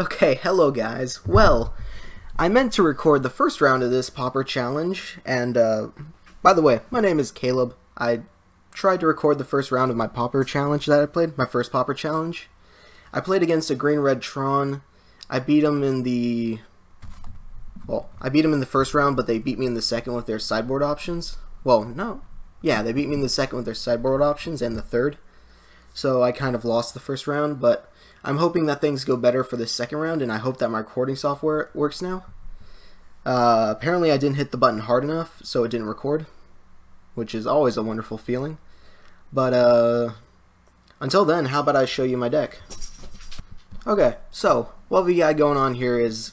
Okay, hello guys. Well, I meant to record the first round of this Pauper Challenge, and uh, by the way, my name is Caleb. I tried to record the first round of my Pauper Challenge that I played, my first Pauper Challenge. I played against a green-red Tron. I beat him in the... Well, I beat him in the first round, but they beat me in the second with their sideboard options. Well, no. Yeah, they beat me in the second with their sideboard options, and the third. So I kind of lost the first round, but I'm hoping that things go better for the second round, and I hope that my recording software works now. Uh, apparently I didn't hit the button hard enough, so it didn't record, which is always a wonderful feeling. But, uh, until then, how about I show you my deck? Okay, so, what we got going on here is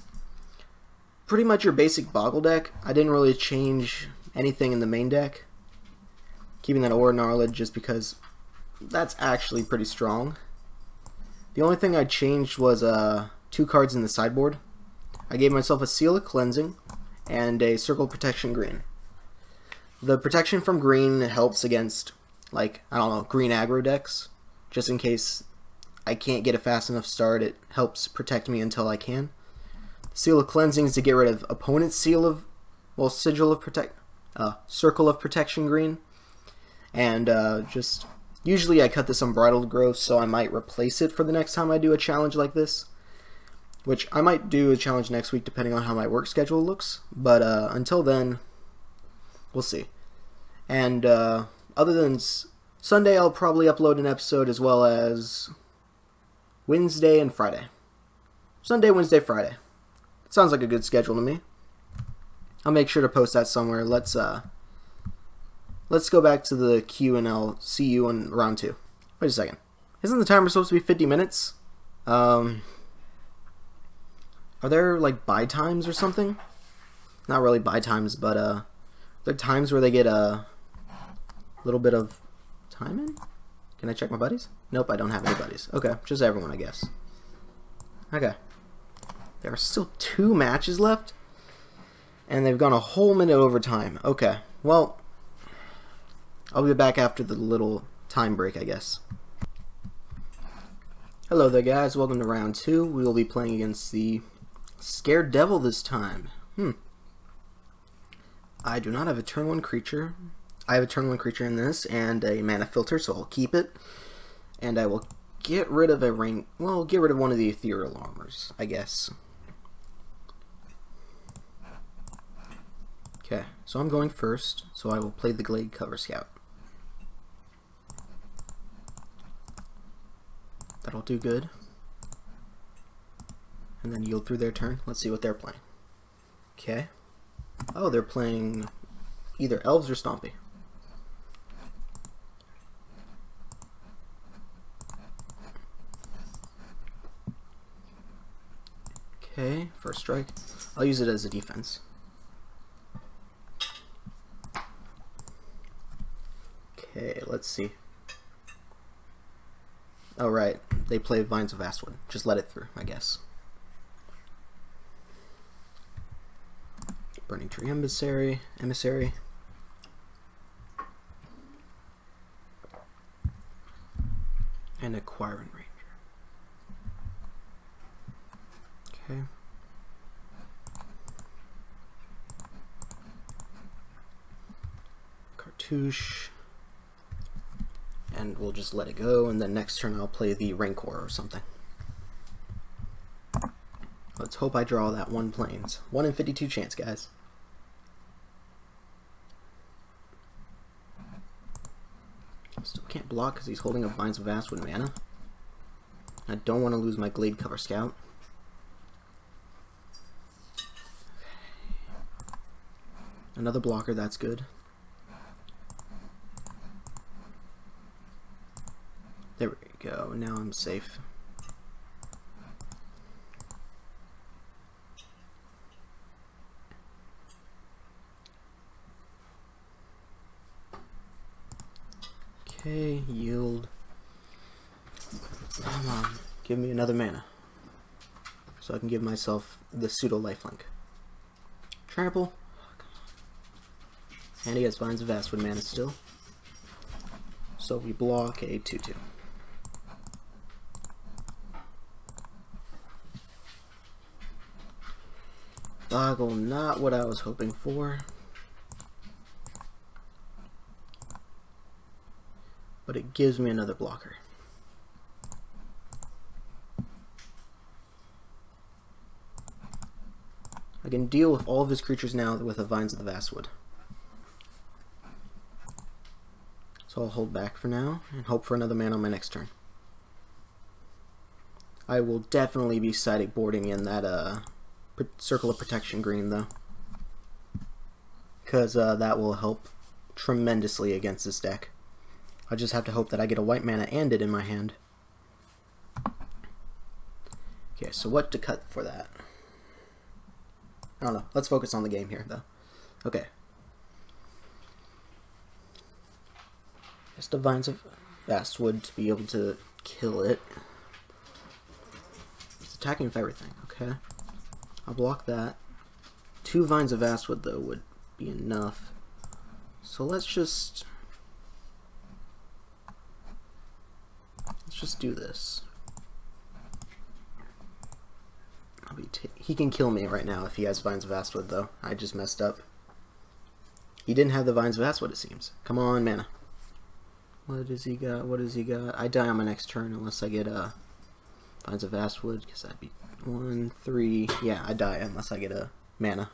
pretty much your basic Boggle deck. I didn't really change anything in the main deck. Keeping that Aura Gnarlid just because that's actually pretty strong. The only thing I changed was uh, two cards in the sideboard. I gave myself a Seal of Cleansing and a Circle Protection Green. The protection from green helps against, like, I don't know, green aggro decks. Just in case I can't get a fast enough start, it helps protect me until I can. Seal of Cleansing is to get rid of opponent's Seal of, well, Sigil of Protect, uh, Circle of Protection Green. And uh, just Usually I cut this unbridled growth, so I might replace it for the next time I do a challenge like this. Which I might do a challenge next week depending on how my work schedule looks. But uh, until then, we'll see. And uh, other than Sunday, I'll probably upload an episode as well as Wednesday and Friday. Sunday, Wednesday, Friday. Sounds like a good schedule to me. I'll make sure to post that somewhere. Let's uh, Let's go back to the queue and I'll see you in round two. Wait a second. Isn't the timer supposed to be 50 minutes? Um, are there like buy times or something? Not really buy times, but uh, there are times where they get a little bit of time in? Can I check my buddies? Nope, I don't have any buddies. Okay, just everyone, I guess. Okay. There are still two matches left, and they've gone a whole minute over time. Okay, well, I'll be back after the little time break, I guess. Hello there, guys. Welcome to round two. We will be playing against the Scared Devil this time. Hmm. I do not have a turn one creature. I have a turn one creature in this and a mana filter, so I'll keep it. And I will get rid of a ring. Well, get rid of one of the ethereal armors, I guess. Okay, so I'm going first, so I will play the Gladecover Scout. That'll do good. And then yield through their turn. Let's see what they're playing. Okay. Oh, they're playing either Elves or Stompy. Okay, first strike. I'll use it as a defense. Okay, let's see. Oh, right. They play Vines of Vastwood. Just let it through, I guess. Burning Tree Emissary. Emissary. And a Ranger. Okay. Cartouche and we'll just let it go and then next turn I'll play the Rancor or something. Let's hope I draw that one plains. 1 in 52 chance, guys. Still can't block because he's holding up Vines of Vastwood mana. I don't want to lose my Gladecover Scout. Another blocker, that's good. There we go. Now I'm safe. Okay, yield. Come on, give me another mana. So I can give myself the pseudo lifelink. Trample. And he has Vines of Vastwood mana still. So we block a 2-2. Boggle, not what I was hoping for. But it gives me another blocker. I can deal with all of his creatures now with the Vines of the Vastwood. So I'll hold back for now and hope for another man on my next turn. I will definitely be sideboarding in that uh, Circle of Protection green though. Because uh, that will help tremendously against this deck. I just have to hope that I get a white mana and it in my hand. Okay, so what to cut for that? I don't know. Let's focus on the game here, though. Okay. Just the Vines of Vastwood to be able to kill it. It's attacking with everything, okay. I'll block that. Two Vines of Vastwood, though, would be enough. So let's just... Let's just do this. he can kill me right now if he has Vines of Vastwood, though. I just messed up. He didn't have the Vines of Vastwood, it seems. Come on, mana. What does he got? What does he got? I die on my next turn unless I get uh, Vines of Vastwood, because that'd be one, three. Yeah, I die unless I get a mana.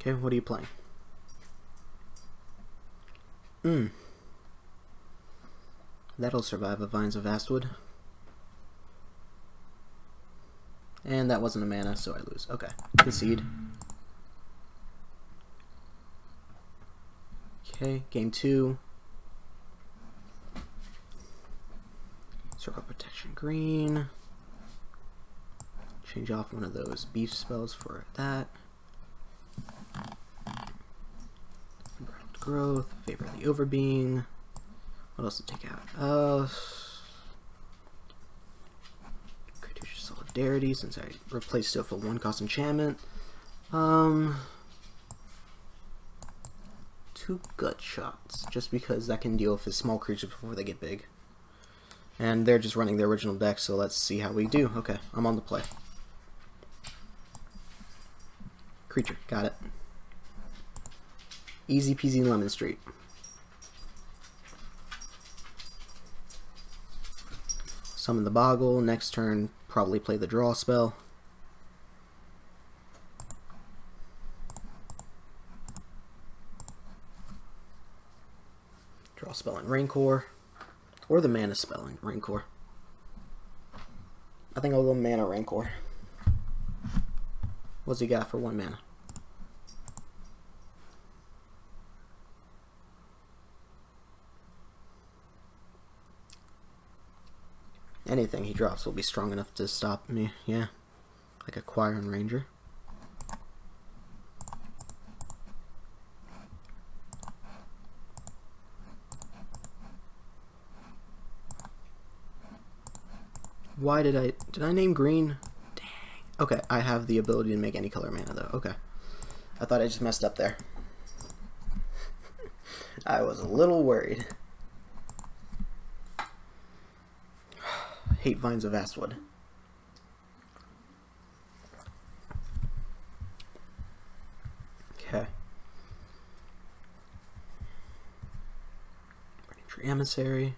Okay, what are you playing? Hmm. That'll survive a Vines of Vastwood. And that wasn't a mana, so I lose. Okay, concede. Okay, game two. Circle protection green. Change off one of those beef spells for that. Growth, favor the overbeing. What else to take out? Uh, Solidarity since I replaced it for one cost enchantment. Um, two gut shots, just because that can deal with his small creatures before they get big. And they're just running their original deck, so let's see how we do. Okay, I'm on the play. Creature, got it. Easy peasy lemon street. Summon the Boggle, next turn probably play the draw spell. Draw spell in Rancor. Or the mana spell in Rancor. I think I'll go mana Rancor. What's he got for one mana? Anything he drops will be strong enough to stop me, yeah. Like a Quirion Ranger. Why did I... Did I name green? Dang. Okay, I have the ability to make any color mana, though. Okay. I thought I just messed up there. I was a little worried. Hate Vines of Vastwood. Okay. Tree Emissary.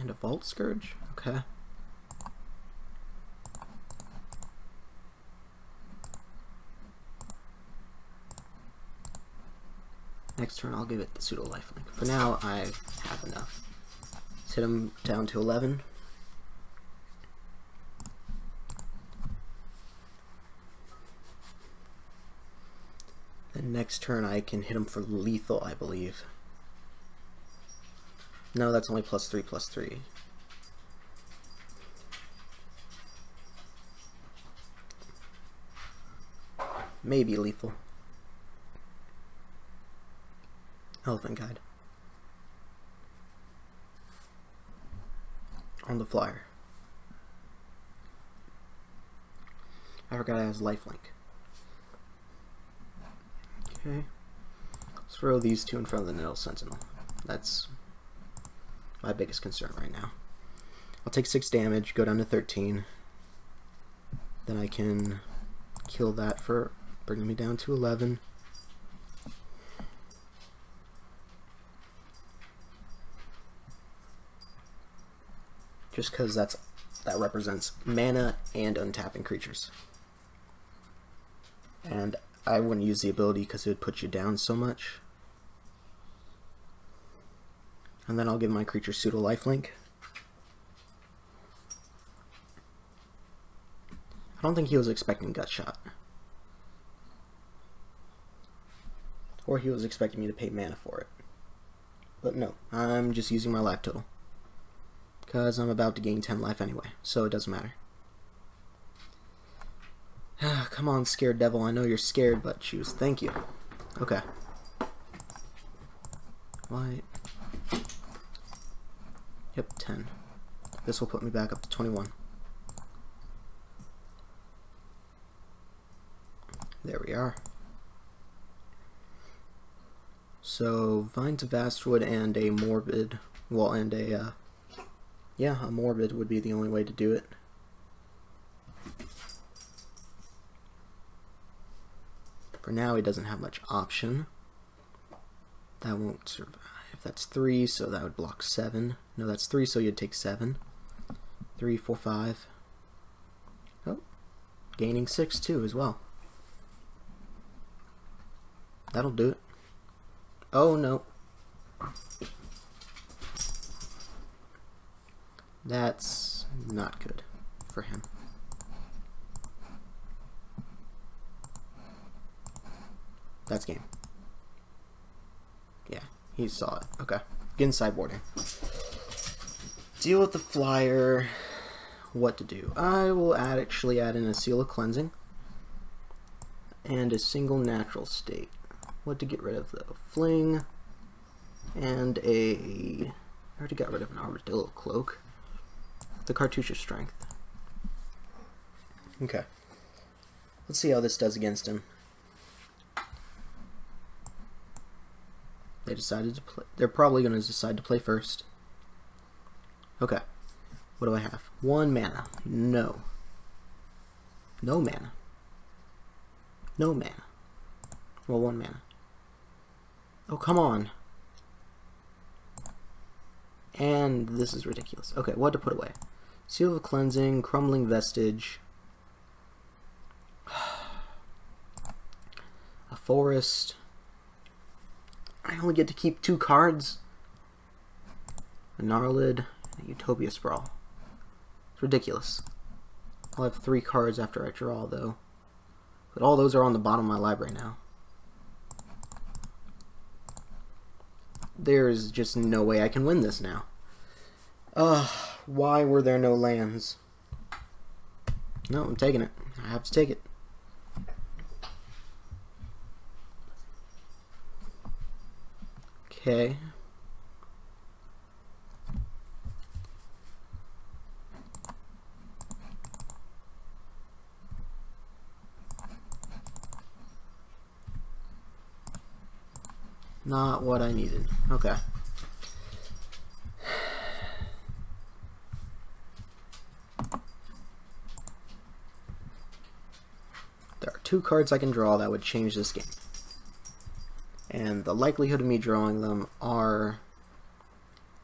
And a Vault Skirge? Okay. Next turn I'll give it the pseudo lifelink. For now I have enough. Let's hit him down to 11. Then next turn I can hit him for lethal, I believe. No, that's only plus 3 plus 3. Maybe lethal. Elephant Guide. On the flyer. I forgot it has lifelink. Okay. Let's throw these two in front of the Nettle Sentinel. That's my biggest concern right now. I'll take 6 damage, go down to 13. Then I can kill that for bringing me down to 11. Just because that's that represents mana and untapping creatures. And I wouldn't use the ability because it would put you down so much. And then I'll give my creature pseudo lifelink. I don't think he was expecting gut shot. Or he was expecting me to pay mana for it. But no, I'm just using my life total. Because I'm about to gain 10 life anyway, so it doesn't matter. Come on, scared devil. I know you're scared, but choose. Thank you. Okay. White. Yep, 10. This will put me back up to 21. There we are. So, Vines of Vastwood and a Morbid, well, and a, uh, yeah, a Morbid would be the only way to do it. For now, he doesn't have much option. That won't survive. That's 3, so that would block 7. No, that's 3, so you'd take 7. 3, 4, 5. Oh, gaining 6 too as well. That'll do it. Oh, no. That's not good for him. That's game. Yeah, he saw it. Okay. Getting sideboarding. Deal with the flyer. What to do? I will add actually add in a seal of cleansing and a single natural state. What to get rid of though? Fling and a I already got rid of an armadillo cloak. The cartouche strength. Okay. Let's see how this does against him. They decided to play. They're probably going to decide to play first. Okay. What do I have? One mana. No. No mana. No mana. Well, one mana. Oh, come on. And this is ridiculous. Okay, what to put away? Seal of Cleansing, Crumbling Vestige, a Forest, I only get to keep two cards. A Gnarlid, a Utopia Sprawl. It's ridiculous. I'll have three cards after I draw, though. But all those are on the bottom of my library now. There's just no way I can win this now. Ugh, why were there no lands? No, I'm taking it. I have to take it. Okay. Not what I needed. Okay. Two cards I can draw that would change this game and the likelihood of me drawing them are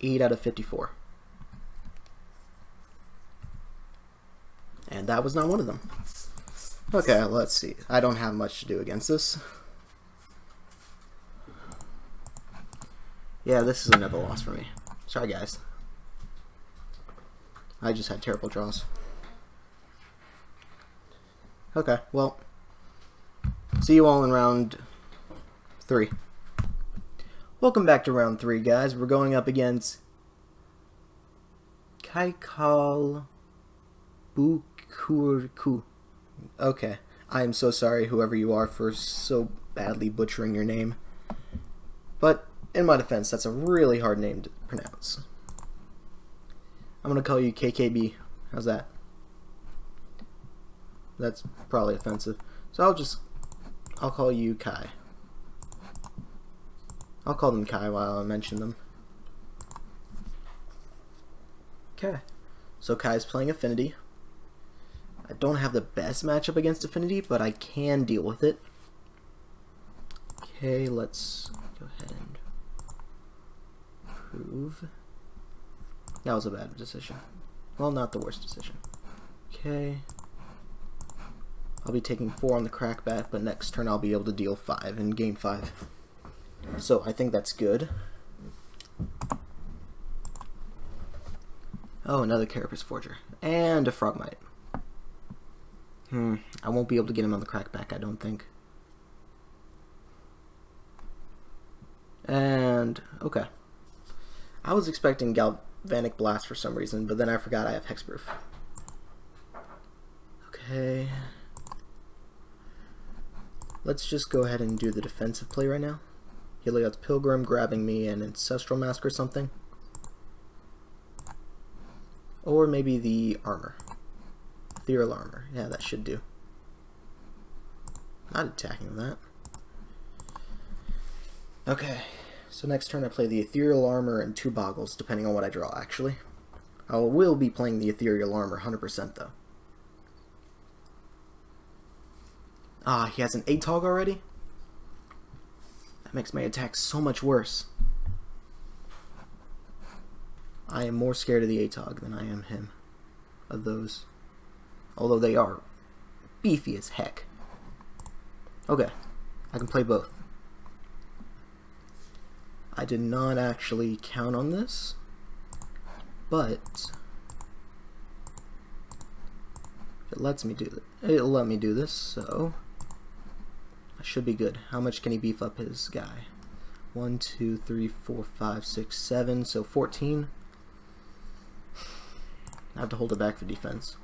8 out of 54. And that was not one of them. Okay, let's see. I don't have much to do against this. Yeah, this is another loss for me. Sorry, guys. I just had terrible draws. Okay, well, see you all in round three. Welcome back to round three, guys. We're going up against Kaikal Bukurku. Okay. I am so sorry, whoever you are, for so badly butchering your name. But, in my defense, that's a really hard name to pronounce. I'm going to call you KKB. How's that? That's probably offensive. So I'll just, I'll call you Kai. I'll call them Kai while I mention them. Okay. So Kai's playing Affinity. I don't have the best matchup against Affinity, but I can deal with it. Okay, let's go ahead and prove. That was a bad decision. Well, not the worst decision. Okay. I'll be taking 4 on the crackback, but next turn I'll be able to deal 5 and gain 5. So I think that's good. Oh, another Carapace Forger. And a Frogmite. Hmm, I won't be able to get him on the crackback, I don't think. And, okay. I was expecting Galvanic Blast for some reason, but then I forgot I have Hexproof. Okay. Let's just go ahead and do the defensive play right now. Heliod's Pilgrim grabbing me an Ancestral Mask or something. Or maybe the armor. Ethereal armor. Yeah, that should do. Not attacking that. Okay, so next turn I play the Ethereal Armor and two Boggles, depending on what I draw, actually. I will be playing the Ethereal Armor 100% though. Ah, he has an Atog already? That makes my attack so much worse. I am more scared of the Atog than I am him. Of those. Although they are beefy as heck. Okay, I can play both. I did not actually count on this, but it lets me do it. It'll let me do this, so should be good. How much can he beef up his guy? One, two, three, four, five, six, seven. So 14. I have to hold it back for defense.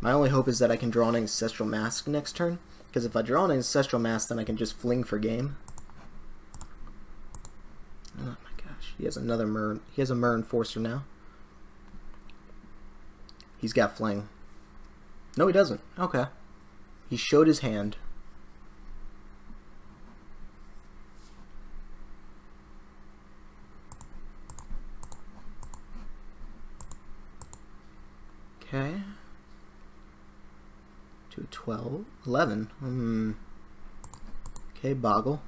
My only hope is that I can draw an Ancestral Mask next turn, because if I draw an Ancestral Mask, then I can just fling for game. Oh my gosh, he has another Myr. He has a Myr Enforcer now. He's got Fling. No, he doesn't. Okay. He showed his hand. Okay. To 12. 11. Hmm. Okay, Boggle.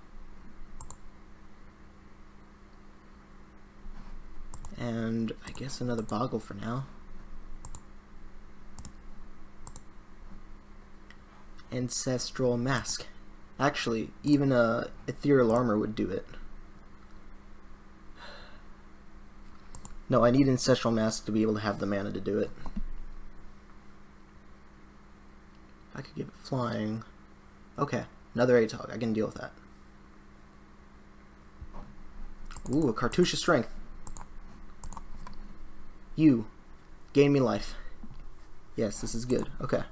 And I guess another Boggle for now. Ancestral Mask. Actually, even a Ethereal Armor would do it. No, I need Ancestral Mask to be able to have the mana to do it. I could give it flying. Okay, another Atog. I can deal with that. Ooh, a Cartouche Strength. You. Gain me life. Yes, this is good. Okay.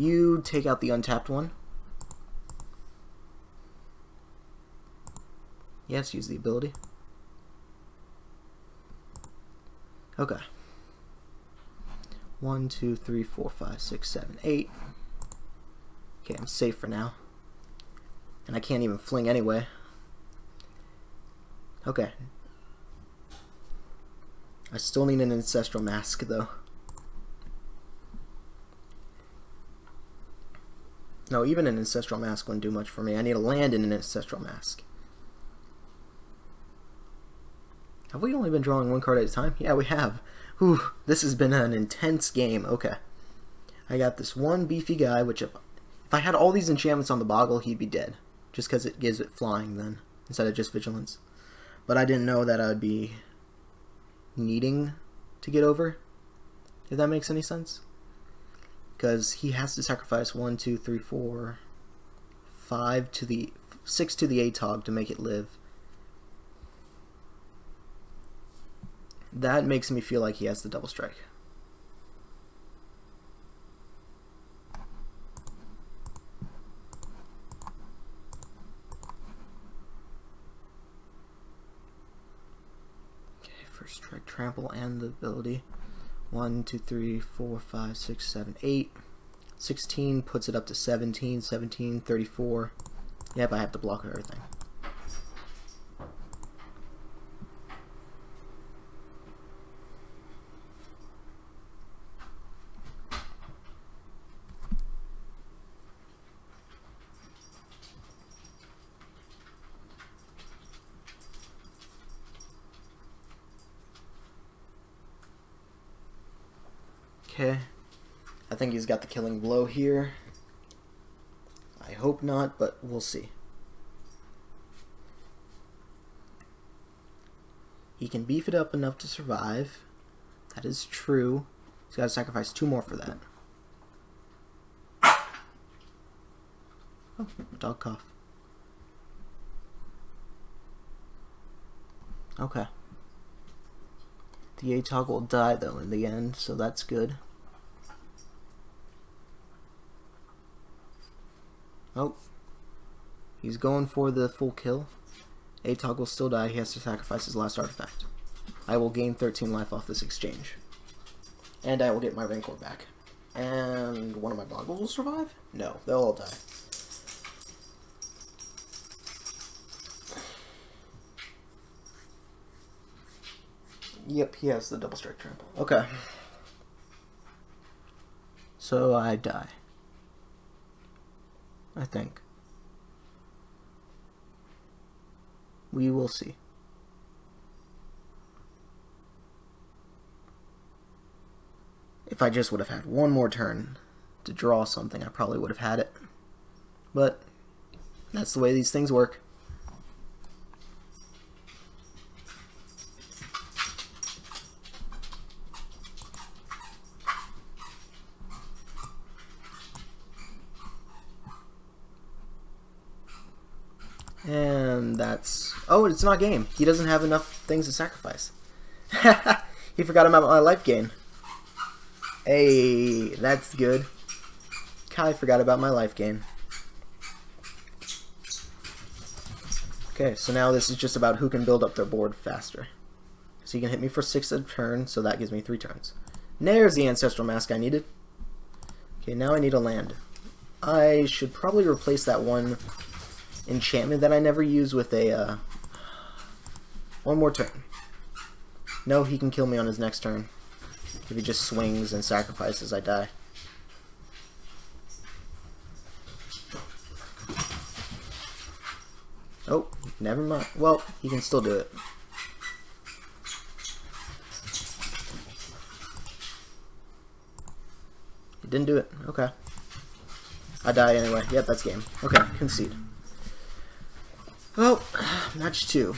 You take out the untapped one. Yes, use the ability. Okay. One, two, three, four, five, six, seven, eight. Okay, I'm safe for now. And I can't even fling anyway. Okay. I still need an Ancestral Mask, though. No, even an Ancestral Mask wouldn't do much for me. I need a land in an Ancestral Mask. Have we only been drawing one card at a time? Yeah, we have. Whew, this has been an intense game. Okay. I got this one beefy guy, which if, if I had all these enchantments on the Boggle, he'd be dead. Just because it gives it flying then, instead of just vigilance. But I didn't know that I'd be needing to get over, if that makes any sense. Because he has to sacrifice one, two, three, four, five to the, six to the Atog to make it live. That makes me feel like he has the double strike. Okay, first strike, trample, and the ability. 1, 2, 3, 4, 5, 6, 7, 8. 16 puts it up to 17, 17, 34. Yep, I have to block everything. Okay. I think he's got the killing blow here. I hope not, but we'll see. He can beef it up enough to survive. That is true. He's got to sacrifice two more for that. Oh, dog cough. Okay. The ATOG will die though in the end, so that's good. Oh. He's going for the full kill. ATOG will still die. He has to sacrifice his last artifact. I will gain 13 life off this exchange. And I will get my Rancor back. And one of my Boggles will survive? No, they'll all die. Yep, he has the double strike trample. Okay. So I die. I think. We will see. If I just would have had one more turn to draw something, I probably would have had it. But that's the way these things work. And that's... Oh, it's not game. He doesn't have enough things to sacrifice. he forgot about my life gain. Hey, that's good. Kai forgot about my life gain. Okay, so now this is just about who can build up their board faster. So he can hit me for six a turn, so that gives me three turns. There's the Ancestral Mask I needed. Okay, now I need a land. I should probably replace that one enchantment that I never use with a, uh, one more turn. No, he can kill me on his next turn. If he just swings and sacrifices, I die. Oh, never mind. Well, he can still do it. He didn't do it. Okay. I die anyway. Yep, that's game. Okay, concede. Well, match two.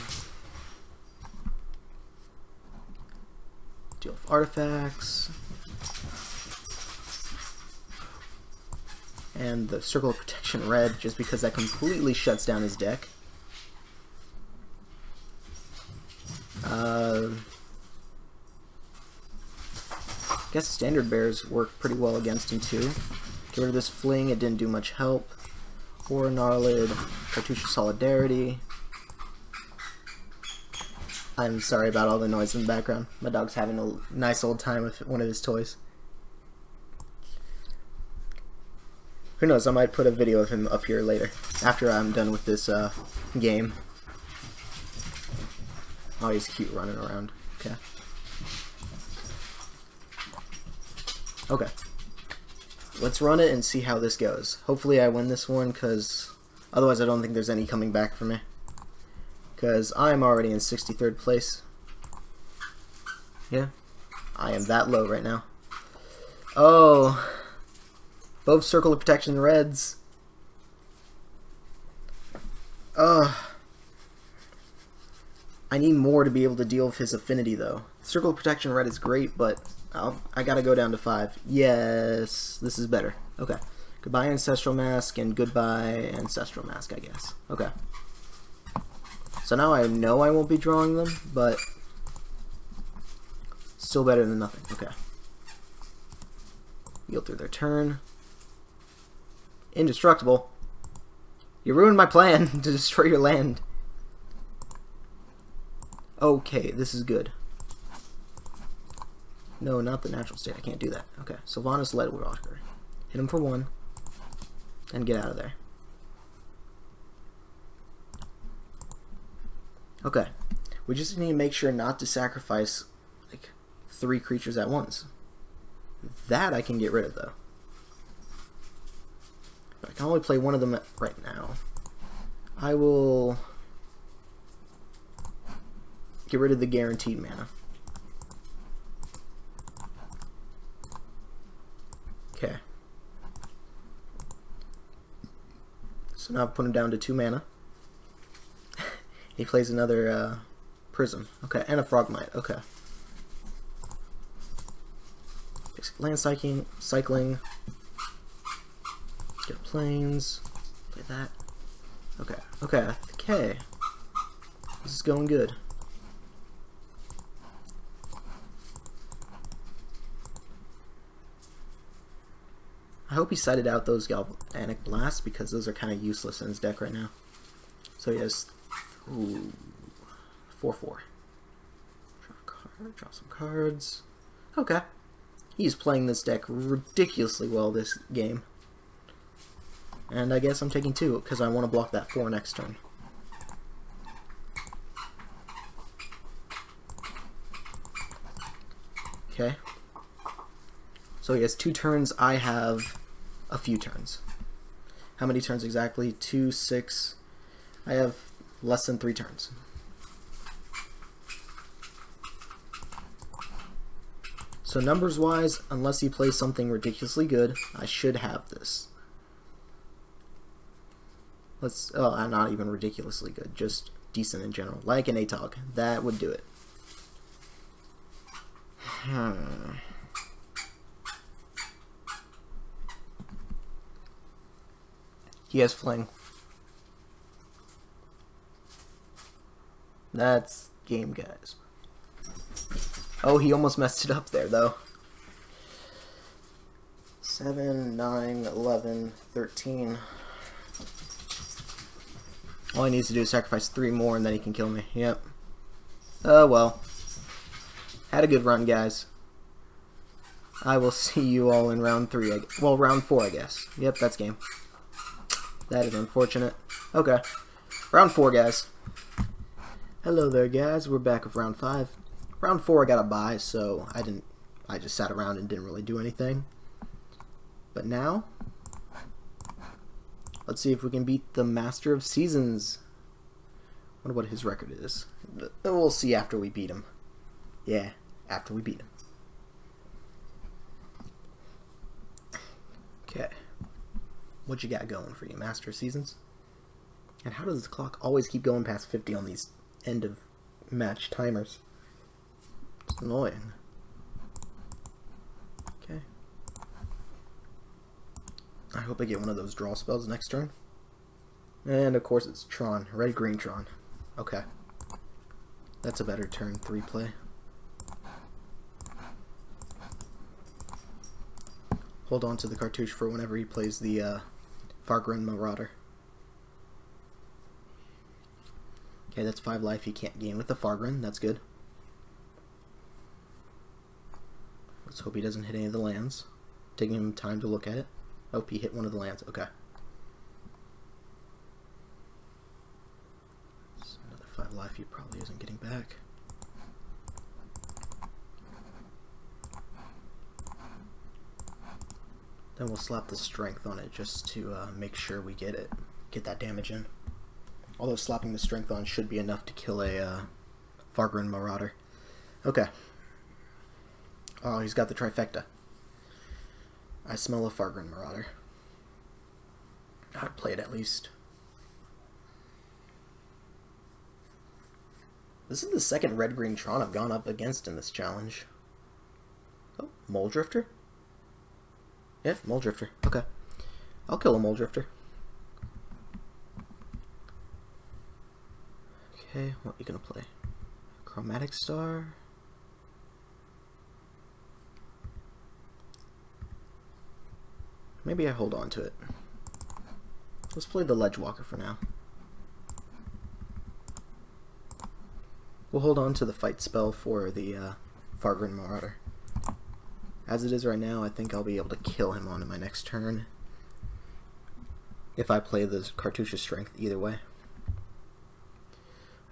Deal with artifacts. And the Circle of Protection red, just because that completely shuts down his deck. Uh, guess standard bears work pretty well against him too. Get rid of this fling, it didn't do much help. Or Gnarlid, Cartouche Solidarity. I'm sorry about all the noise in the background. My dog's having a nice old time with one of his toys. Who knows, I might put a video of him up here later, after I'm done with this uh, game. Oh, he's cute running around. Okay. Okay. Let's run it and see how this goes. Hopefully I win this one, because otherwise I don't think there's any coming back for me because I'm already in 63rd place. Yeah, I am that low right now. Oh, both Circle of Protection Reds. Ugh. I need more to be able to deal with his affinity, though. Circle of Protection Red is great, but I'll, I gotta go down to 5. Yes, this is better. Okay. Goodbye Ancestral Mask, and goodbye Ancestral Mask, I guess. Okay. So now I know I won't be drawing them, but still better than nothing. Okay. Yield through their turn. Indestructible. You ruined my plan to destroy your land. Okay, this is good. No, not the natural state. I can't do that. Okay, Silhana Ledgewalker. Hit him for one. And get out of there. Okay. We just need to make sure not to sacrifice like three creatures at once. That I can get rid of though. But I can only play one of them right now. I will get rid of the guaranteed mana. Okay. So now I've put him down to two mana he plays another uh, Prism. Okay, and a Frogmite. Okay. Land cycling, cycling. Get plains. Play that. Okay, okay, okay. This is going good. I hope he cited out those Galvanic Blasts because those are kind of useless in his deck right now. So he has 4-4. Draw, four. draw, card, draw some cards. Okay. He's playing this deck ridiculously well this game. And I guess I'm taking two because I want to block that 4 next turn. Okay. So he has two turns. I have a few turns. How many turns exactly? Two, six. I have less than three turns. So numbers wise, unless he plays something ridiculously good, I should have this. Let's, oh, not even ridiculously good, just decent in general. Like an Atog. That would do it. Hmm. He has fling. That's game, guys. Oh, he almost messed it up there, though. 7, 9, 11, 13. All he needs to do is sacrifice three more and then he can kill me. Yep. Oh, well. Had a good run, guys. I will see you all in round three. Well, round four, I guess. Yep, that's game. That is unfortunate. Okay. Round four, guys. Hello there, guys. We're back with round five. Round four, I got a buy, so I didn't. I just sat around and didn't really do anything. But now, let's see if we can beat the Master of Seasons. wonder what his record is. We'll see after we beat him. Yeah, after we beat him. Okay. What you got going for you, Master of Seasons? And how does the clock always keep going past 50 on these end of match timers? It's annoying. Okay. I hope I get one of those draw spells next turn. And of course it's Tron, red green Tron. Okay. That's a better turn three play. Hold on to the cartouche for whenever he plays the uh, Fangren Marauder. Okay, that's 5 life he can't gain with the Fangren. That's good. Let's hope he doesn't hit any of the lands. Taking him time to look at it. Oh, he hit one of the lands. Okay. Another 5 life he probably isn't getting back. Then we'll slap the strength on it just to uh, make sure we get it, get that damage in. Although slapping the strength on should be enough to kill a uh, Fangren Marauder. Okay. Oh, he's got the trifecta. I smell a Fangren Marauder. I'd play it at least. This is the second red-green Tron I've gone up against in this challenge. Oh, Mulldrifter? Yeah, Mole Drifter. Okay. I'll kill a Mulldrifter. Okay, what are you gonna play? Chromatic Star? Maybe I hold on to it. Let's play the Ledge Walker for now. We'll hold on to the fight spell for the uh, Marauder. As it is right now, I think I'll be able to kill him on my next turn. If I play the Cartouche's Strength either way.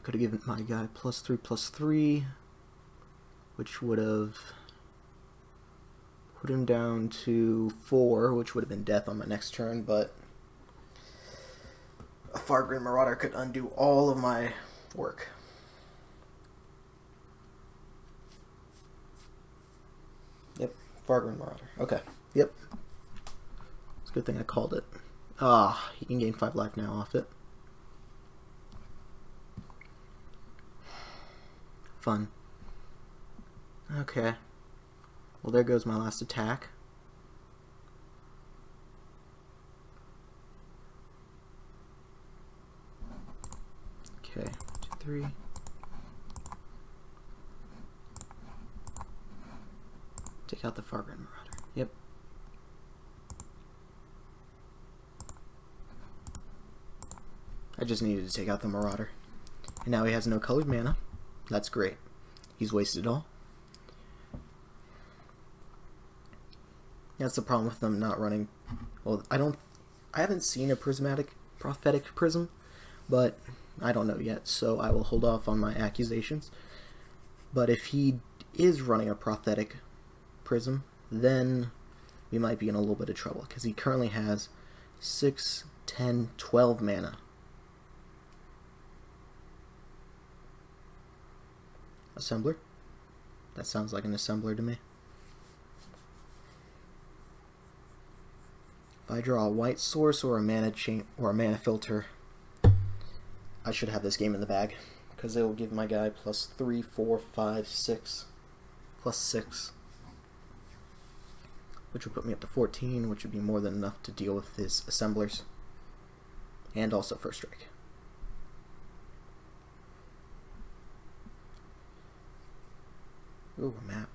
Could have given my guy plus 3 plus 3, which would have put him down to 4, which would have been death on my next turn, but a Fangren Marauder could undo all of my work. Yep, Fangren Marauder. Okay. Yep. It's a good thing I called it. Ah, he can gain 5 life now off it. Fun. Okay. Well, there goes my last attack. Okay, two, three. Take out the Fangren Marauder. Yep. I just needed to take out the Marauder. And now he has no colored mana. That's great. He's wasted it all. That's the problem with them not running. Well, I don't. I haven't seen a prismatic prophetic prism, but I don't know yet, so I will hold off on my accusations. But if he is running a prophetic prism, then we might be in a little bit of trouble because he currently has 6, 10, 12 mana. Assembler? That sounds like an assembler to me. If I draw a white source or a mana chain or a mana filter, I should have this game in the bag because it will give my guy plus three, four, five, six, plus six, which would put me up to 14, which would be more than enough to deal with his assemblers and also first strike. Ooh, a map.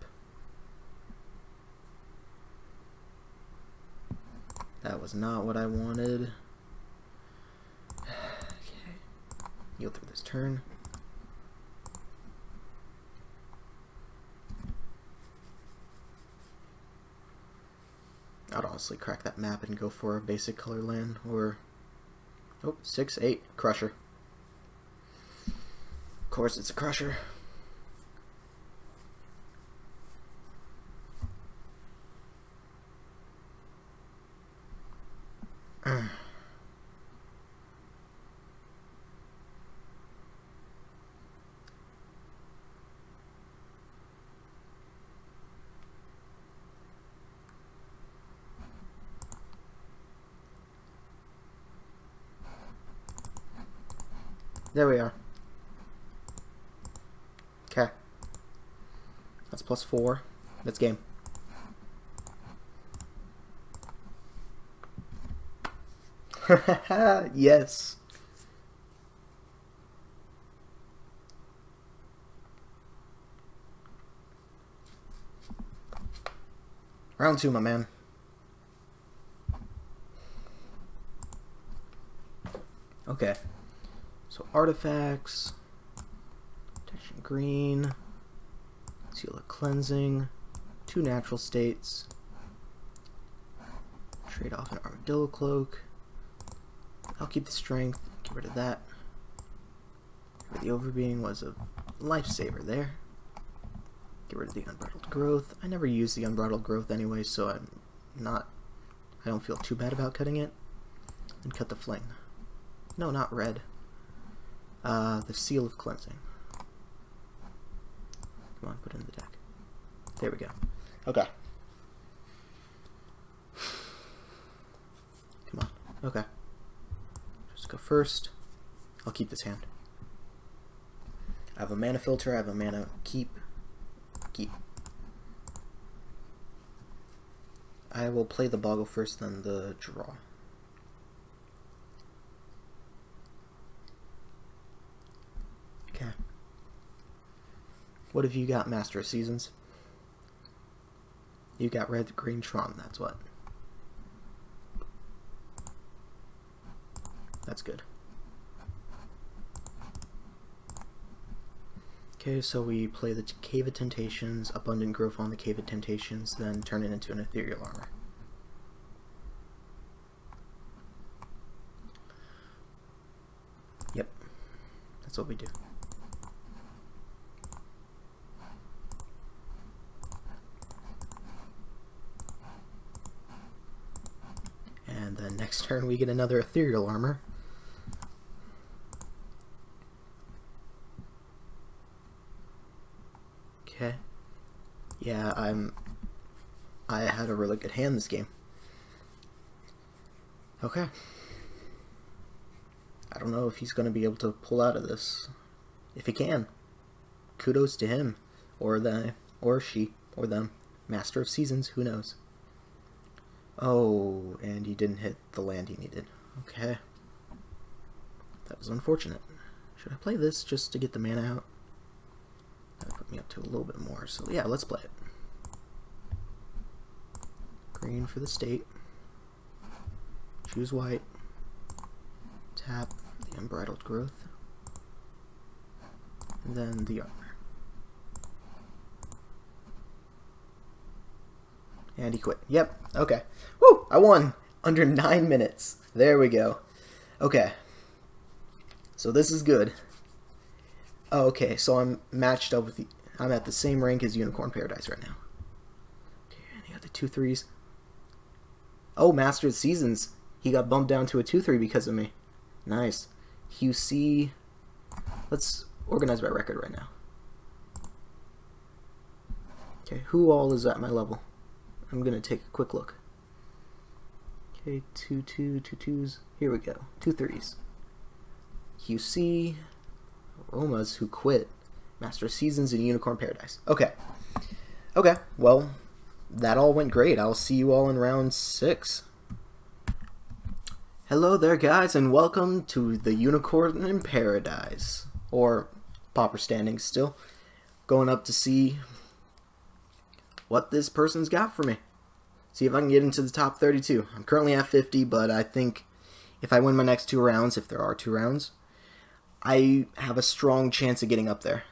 That was not what I wanted. okay. Yield through this turn. I'd honestly crack that map and go for a basic color land or oh six eight crusher. Of course it's a crusher. There we are. Okay. That's plus four. That's game. yes. Round two, my man. Okay. So artifacts, protection green, seal of cleansing, two natural states, trade off an armadillo cloak, I'll keep the strength, get rid of that. The overbeing was a lifesaver there. Get rid of the unbridled growth. I never use the unbridled growth anyway, so I'm not I don't feel too bad about cutting it. And cut the fling. No, not red. Uh, the seal of cleansing. Come on, put it in the deck. There we go. Okay. Come on. Okay Just go first. I'll keep this hand. I have a mana filter, I have a mana keep. Keep. I will play the boggle first, then the draw. Okay. What have you got, Master of Seasons? You got red, green, Tron, that's what. That's good. Okay, so we play the Cave of Temptations, Abundant Growth on the Cave of Temptations, then turn it into an Ethereal Armor. Yep, that's what we do. And then next turn we get another Ethereal Armor. Okay. Yeah, I'm... I had a really good hand this game. Okay. I don't know if he's going to be able to pull out of this. If he can, kudos to him, or the, or she, or them. Master of Seasons, who knows? Oh, and he didn't hit the land he needed. Okay. That was unfortunate. Should I play this just to get the mana out? That put me up to a little bit more, so yeah, let's play it. Green for the state. Choose white. Tap the Unbridled Growth. And then the armor. And he quit. Yep, okay. Woo! I won! Under nine minutes. There we go. Okay. So this is good. Oh, okay, so I'm matched up with the... I'm at the same rank as Unicorn Paradise right now. Okay, and he got the two threes. Oh, Master of Seasons. He got bumped down to a 2-3 because of me. Nice. QC... Let's organize by record right now. Okay, who all is at my level? I'm going to take a quick look. Okay, two, two, two twos. Here we go. Two threes. QC, Romas who quit. Master Seasons and Unicorn Paradise. Okay. Okay, well, that all went great. I'll see you all in round six. Hello there, guys, and welcome to the Unicorn in Paradise. Or Popper Standing still. Going up to see what this person's got for me. See if I can get into the top 32. I'm currently at 50, but I think if I win my next two rounds, if there are two rounds, I have a strong chance of getting up there.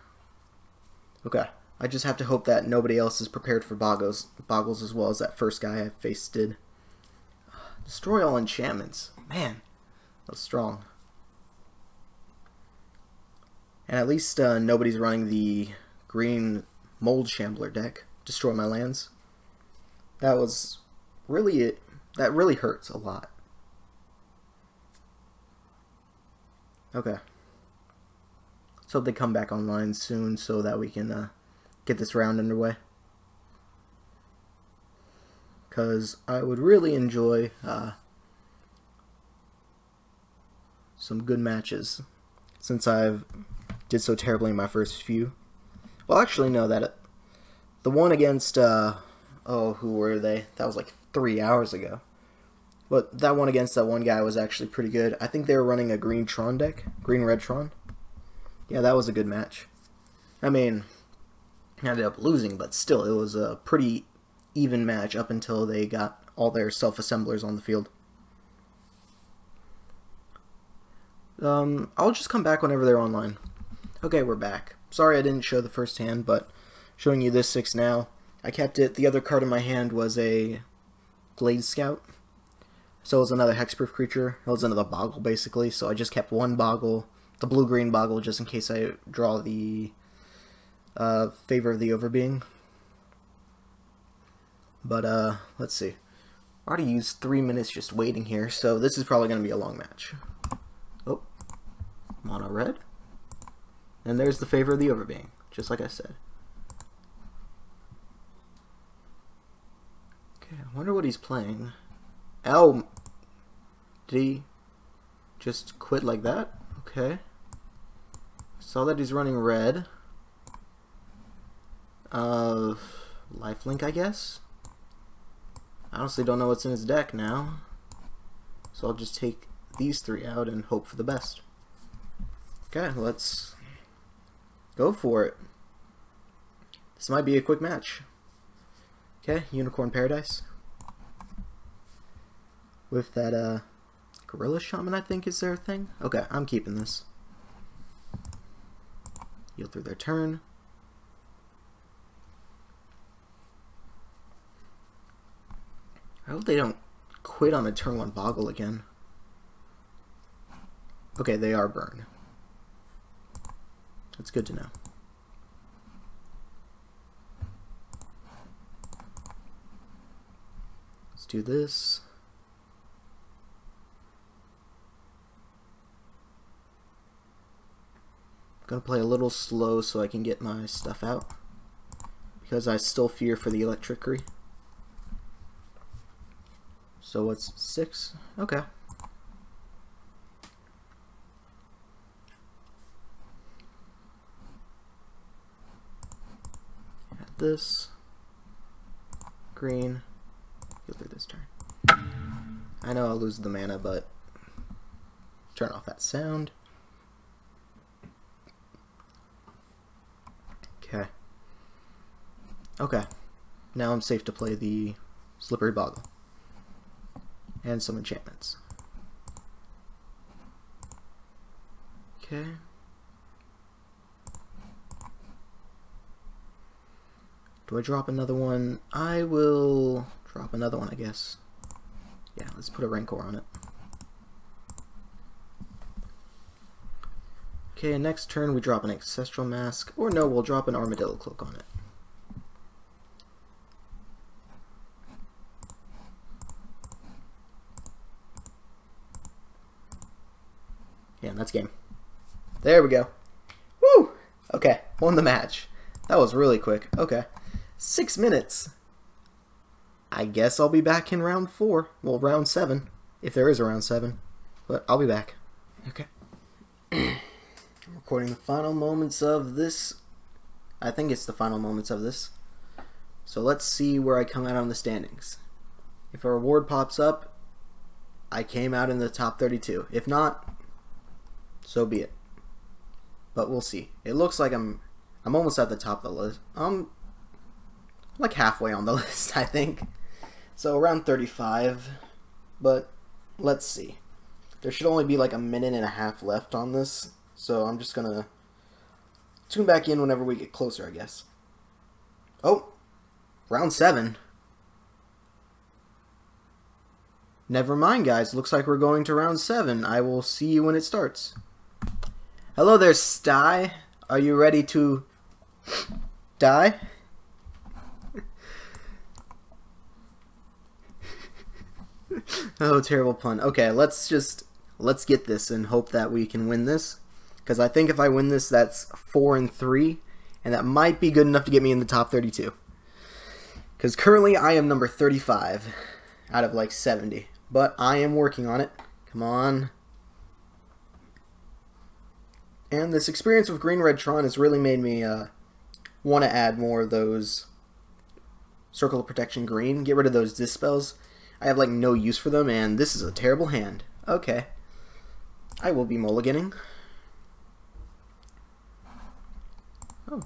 Okay. I just have to hope that nobody else is prepared for boggles, boggles as well as that first guy I faced did. Destroy all enchantments. Man, that's strong. And at least uh, nobody's running the green mold shambler deck destroy my lands. That was really it. That really hurts a lot. Okay. Let's hope they come back online soon so that we can uh, get this round underway. Because I would really enjoy uh, some good matches since I've did so terribly in my first few. Well, actually, no, that the one against, uh, oh, who were they? That was like three hours ago. But that one against that one guy was actually pretty good. I think they were running a green Tron deck, green red Tron. Yeah, that was a good match. I mean, I ended up losing, but still, it was a pretty even match up until they got all their self-assemblers on the field. Um, I'll just come back whenever they're online. Okay, we're back. Sorry I didn't show the first hand, but showing you this six now. I kept it. The other card in my hand was a Glade Scout. So it was another hexproof creature. It was another Boggle, basically. So I just kept one Boggle, the blue-green Boggle, just in case I draw the uh, Favor of the Overbeing. But, uh, let's see. I already used three minutes just waiting here, so this is probably going to be a long match. Oh, mono red. And there's the Favor of the Overbeing, just like I said. I wonder what he's playing. Oh, did he just quit like that? Okay. Saw that he's running red. Uh, lifelink, I guess? I honestly don't know what's in his deck now. So I'll just take these three out and hope for the best. Okay, let's go for it. This might be a quick match. Okay, Unicorn Paradise. With that, uh, Gorilla Shaman, I think, is their thing. Okay, I'm keeping this. Yield through their turn. I hope they don't quit on a turn one boggle again. Okay, they are burn. That's good to know. do this. I'm gonna play a little slow so I can get my stuff out because I still fear for the electrickery. So what's six? Okay. At this green Heal through this turn. I know I'll lose the mana, but turn off that sound. Okay. Okay. Now I'm safe to play the Slippery Boggle. And some enchantments. Okay. Do I drop another one? I will drop another one, I guess. Yeah, let's put a Rancor on it. Okay, next turn we drop an Ancestral Mask, or no, we'll drop an Armadillo Cloak on it. Yeah, that's game. There we go. Woo! Okay, won the match. That was really quick. Okay. Six minutes. I guess I'll be back in round four. Well, round seven. If there is a round seven. But I'll be back. Okay. I'm recording the final moments of this. I think it's the final moments of this. So let's see where I come out on the standings. If a reward pops up, I came out in the top 32. If not, so be it. But we'll see. It looks like I'm I'm almost at the top of the list. I'm like halfway on the list, I think. So around 35. But let's see. There should only be like a minute and a half left on this. So I'm just gonna tune back in whenever we get closer, I guess. Oh, round seven. Never mind, guys. Looks like we're going to round seven. I will see you when it starts. Hello there, Sty. Are you ready to die? oh, terrible pun. Okay, let's just let's get this and hope that we can win this. Because I think if I win this, that's four and three, and that might be good enough to get me in the top 32. Because currently I am number 35 out of like 70, but I am working on it. Come on. And this experience with Green Red Tron has really made me uh, want to add more of those Circle of Protection Green. Get rid of those Dispels. I have like no use for them, and this is a terrible hand. Okay. I will be mulliganing. Oh.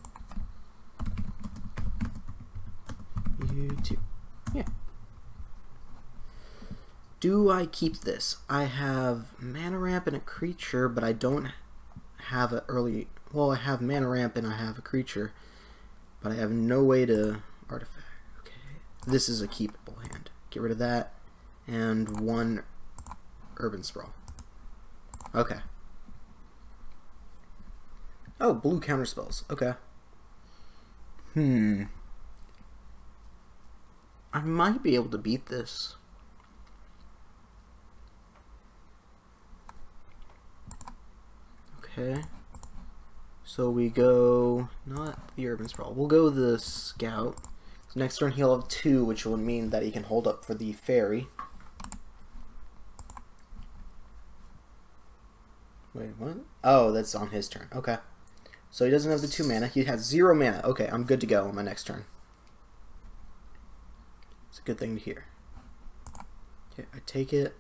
You too. Yeah. Do I keep this? I have mana ramp and a creature, but I don't have an early... Well, I have mana ramp and I have a creature, but I have no way to artifact. Okay, this is a keepable hand. Get rid of that, and one Urban Sprawl. Okay. Oh, blue counter spells. Okay. Hmm. I might be able to beat this. Okay. So we go, not the Urban Sprawl, we'll go the Scout. Next turn he'll have two, which will mean that he can hold up for the Fairy. Wait, what? Oh, that's on his turn. Okay. So he doesn't have the two mana. He has zero mana. Okay, I'm good to go on my next turn. It's a good thing to hear. Okay, I take it.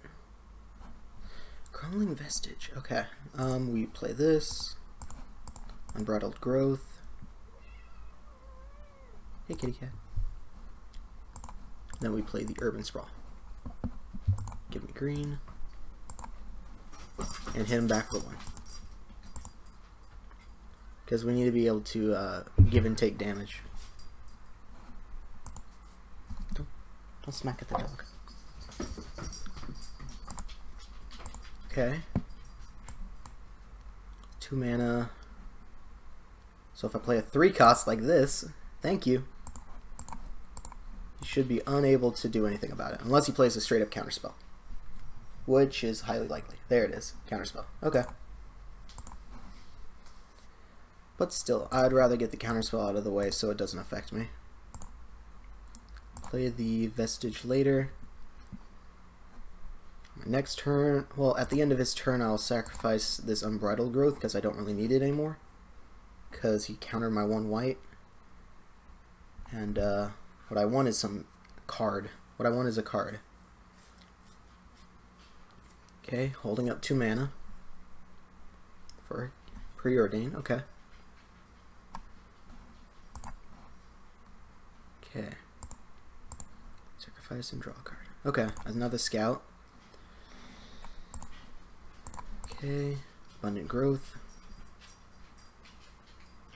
Crumbling Vestige. Okay. Um, we play this. Unbridled Growth. Hey, kitty cat. Then we play the Urban Sprawl. Give me green. And hit him back for one. Because we need to be able to uh, give and take damage. Don't, don't smack at the dog. Okay. Two mana. So if I play a three cost like this, thank you. Should be unable to do anything about it. Unless he plays a straight up counterspell. Which is highly likely. There it is. Counterspell. Okay. But still, I'd rather get the counterspell out of the way so it doesn't affect me. Play the Vestige later. My next turn, well, at the end of his turn, I'll sacrifice this Unbridled Growth because I don't really need it anymore. Because he countered my one white. And uh, what I want is some card. What I want is a card. Okay, holding up two mana for preordain. Okay. Okay. Sacrifice and draw a card. Okay, another scout. Okay, abundant growth.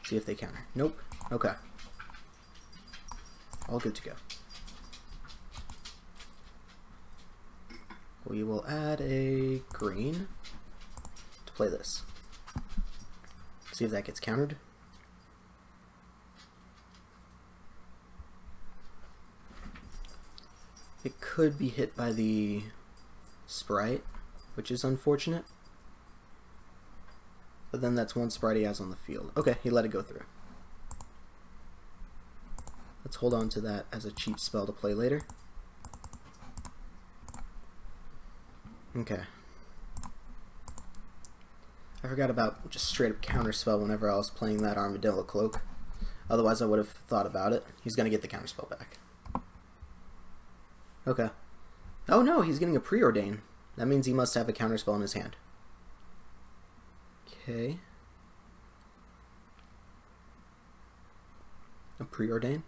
See if they counter. Nope. Okay. All good to go. We will add a green to play this. See if that gets countered. It could be hit by the sprite, which is unfortunate. But then that's one sprite he has on the field. Okay, he let it go through. Let's hold on to that as a cheap spell to play later. Okay. I forgot about just straight up counter spell whenever I was playing that Armadillo Cloak. Otherwise I would have thought about it. He's going to get the counter spell back. Okay. Oh no, he's getting a preordain. That means he must have a counter spell in his hand. Okay. A preordain.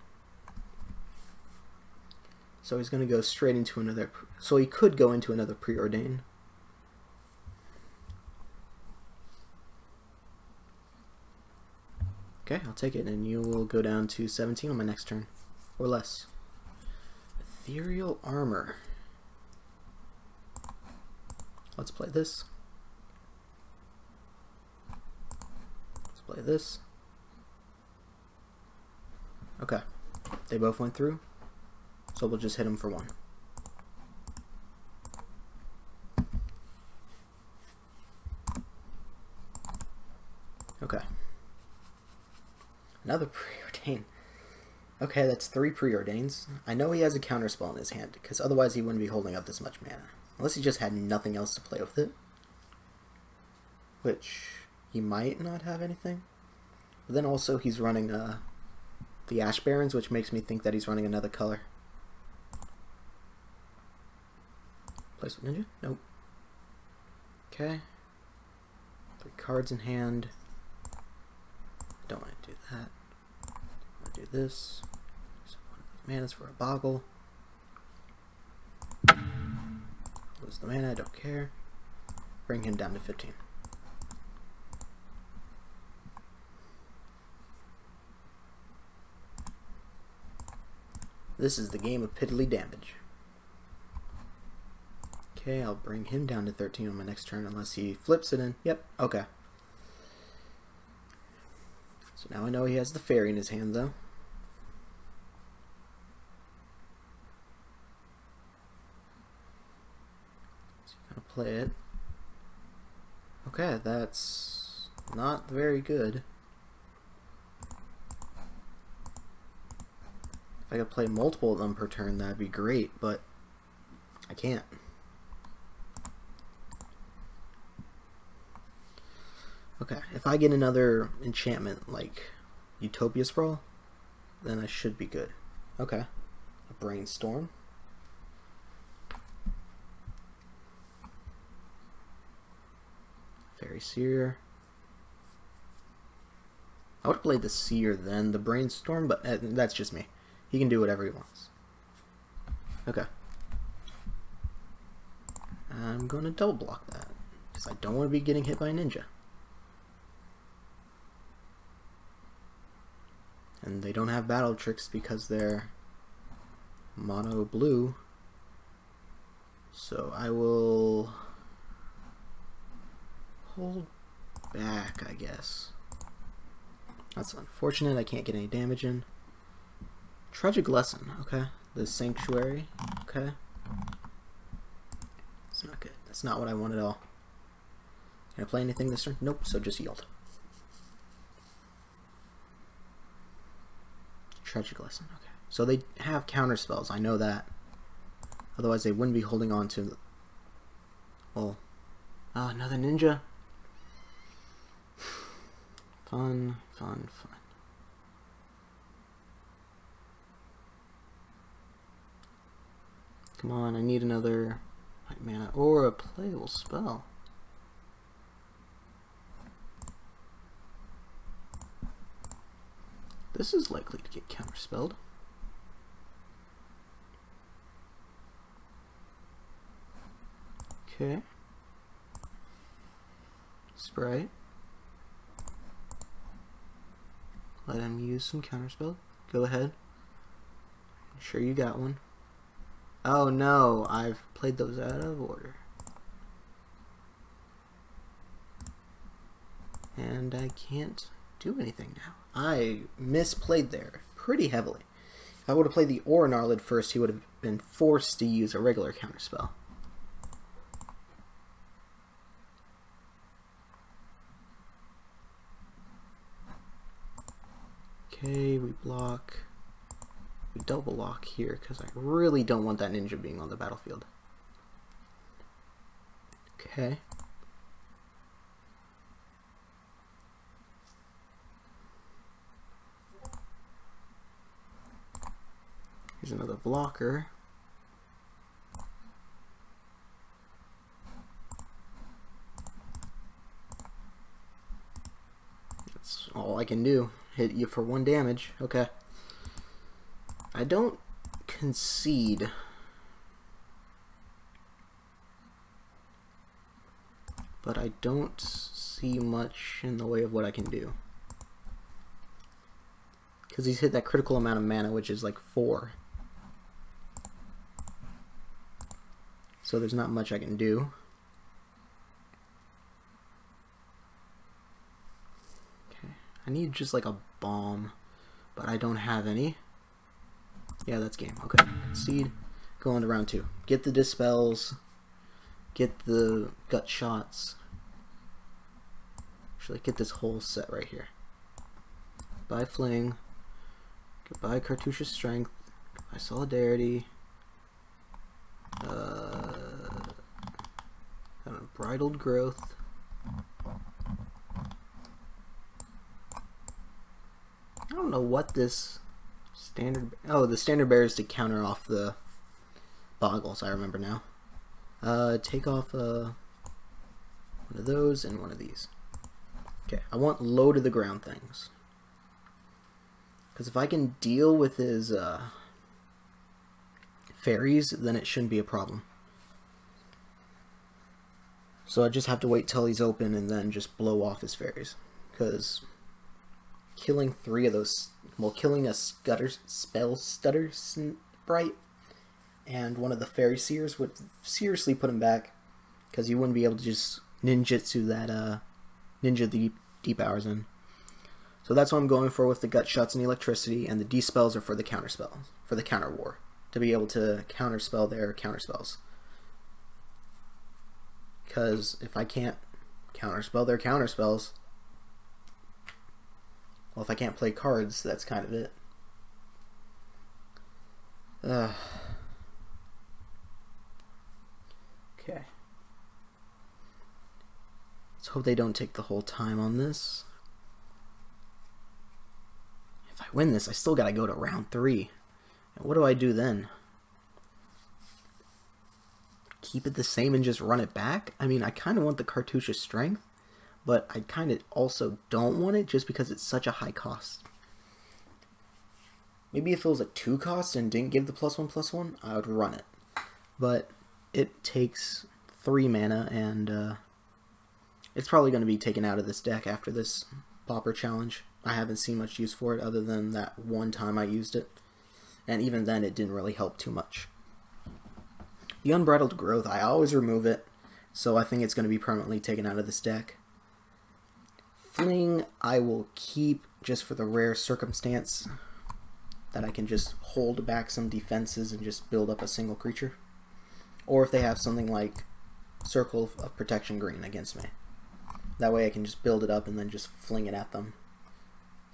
So he's going to go straight into another... So he could go into another preordain. Okay, I'll take it, and you will go down to 17 on my next turn. Or less. Ethereal Armor. Let's play this. Let's play this. Okay. They both went through. So we'll just hit him for one. Okay. Another preordain. Okay, that's three preordains. I know he has a counterspell in his hand, because otherwise he wouldn't be holding up this much mana. Unless he just had nothing else to play with it. Which, he might not have anything. But then also he's running uh, the Ash Barrens, which makes me think that he's running another color. Place with Ninja? Nope. Okay. Three cards in hand. Don't want to do that. Want to do this. So one of these mana's for a boggle. Lose the mana, I don't care. Bring him down to 15. This is the game of piddly damage. Okay, I'll bring him down to 13 on my next turn unless he flips it in. Yep, okay. So now I know he has the fairy in his hand though. So gonna play it. Okay, that's not very good. If I could play multiple of them per turn, that'd be great, but I can't. Okay, if I get another enchantment like Utopia Sprawl, then I should be good. Okay, a Brainstorm. Faerie Seer. I would have played the Seer then, the Brainstorm, but uh, that's just me. He can do whatever he wants. Okay. I'm going to double block that, because I don't want to be getting hit by a ninja. And they don't have battle tricks because they're mono blue. So I will hold back, I guess. That's unfortunate, I can't get any damage in. Tragic Lesson, okay. The Sanctuary, okay. It's not good. That's not what I want at all. Can I play anything this turn? Nope, so just yield. Tragic Lesson. Okay. So they have counter spells. I know that. Otherwise, they wouldn't be holding on to. Well, oh, another ninja. fun, fun, fun. Come on, I need another mana or a playable spell. This is likely to get counterspelled. Okay. Sprite. Let him use some counterspell. Go ahead. I'm sure you got one. Oh no, I've played those out of order. And I can't do anything now. I misplayed there pretty heavily. If I would have played the Aura Gnarlid first, he would have been forced to use a regular counterspell. Okay, we block. We double lock here because I really don't want that ninja being on the battlefield. Okay. Here's another blocker. That's all I can do. Hit you for one damage. Okay. I don't concede. But I don't see much in the way of what I can do. Because he's hit that critical amount of mana, which is like 4. So there's not much I can do. Okay, I need just like a bomb, but I don't have any. Yeah, that's game. Okay, seed. Go on to round two. Get the dispels. Get the gut shots. Actually, get this whole set right here. Goodbye Fling. Goodbye Cartouche of Strength. Goodbye Solidarity. Uh, bridled growth. I don't know what this standard. Oh, the standard bear is to counter off the boggles. I remember now. Uh, take off uh, one of those and one of these. Okay, I want low to the ground things. Because if I can deal with his uh, fairies, then it shouldn't be a problem. So I just have to wait till he's open and then just blow off his fairies. Because killing three of those, well, killing a stutter, spell stutter sprite and one of the fairy seers would seriously put him back. Because you wouldn't be able to just ninjutsu that uh, ninja the deep hours in. So that's what I'm going for with the gut shots and electrickery, and the Dispels are for the counter spells, for the counter war to be able to counterspell their counterspells. Because if I can't counterspell their counterspells, well, if I can't play cards, that's kind of it. Uh, okay. Let's hope they don't take the whole time on this. If I win this, I still gotta go to round three. What do I do then? Keep it the same and just run it back? I mean, I kind of want the Cartouche of strength, but I kind of also don't want it just because it's such a high cost. Maybe if it was a 2 cost and didn't give the plus 1 plus 1, I would run it. But it takes 3 mana and uh, it's probably going to be taken out of this deck after this Pauper challenge. I haven't seen much use for it other than that one time I used it and even then it didn't really help too much. The Unbridled Growth, I always remove it, so I think it's going to be permanently taken out of this deck. Fling, I will keep just for the rare circumstance that I can just hold back some defenses and just build up a single creature. Or if they have something like Circle of Protection Green against me. That way I can just build it up and then just fling it at them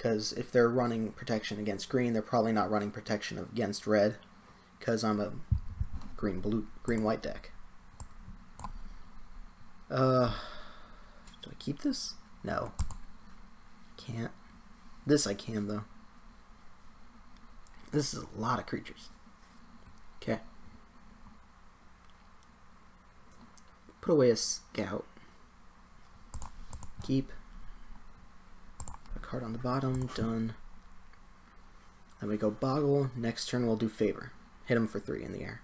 because if they're running protection against green, they're probably not running protection against red because I'm a green blue green white deck. Uh, do I keep this? No. Can't. This I can though. This is a lot of creatures. Okay. put away a scout. Keep card on the bottom. Done. Then we go Boggle. Next turn we'll do Favor. Hit him for three in the air.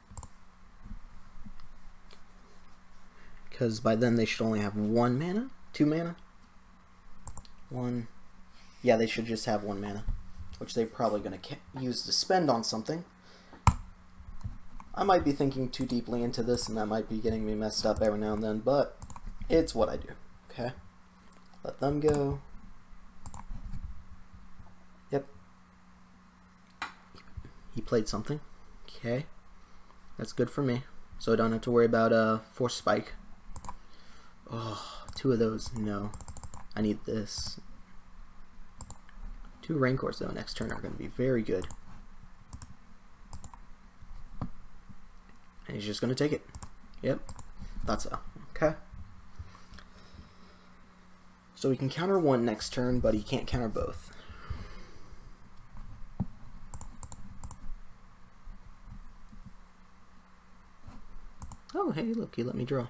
Because by then they should only have one mana? Two mana? One. Yeah, they should just have one mana. Which they're probably going to use to spend on something. I might be thinking too deeply into this and that might be getting me messed up every now and then, but it's what I do. Okay? Let them go. He played something. Okay. That's good for me. So I don't have to worry about a uh, force spike. Oh, two of those. No. I need this. Two Rancors, though, next turn are going to be very good. And he's just going to take it. Yep. Thought so. Okay. So he can counter one next turn, but he can't counter both. Oh, hey, look, let me draw.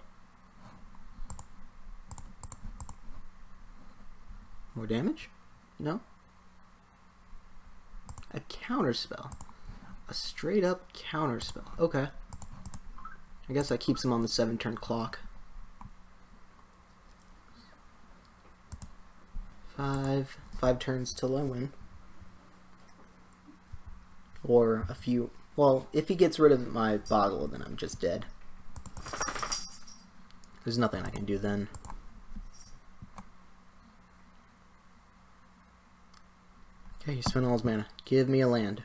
More damage? No? A counter spell. A straight up counter spell. Okay. I guess that keeps him on the seven turn clock. Five. Five turns till I win. Or a few. Well, if he gets rid of my boggle, then I'm just dead. There's nothing I can do then. Okay, he spent all his mana. Give me a land.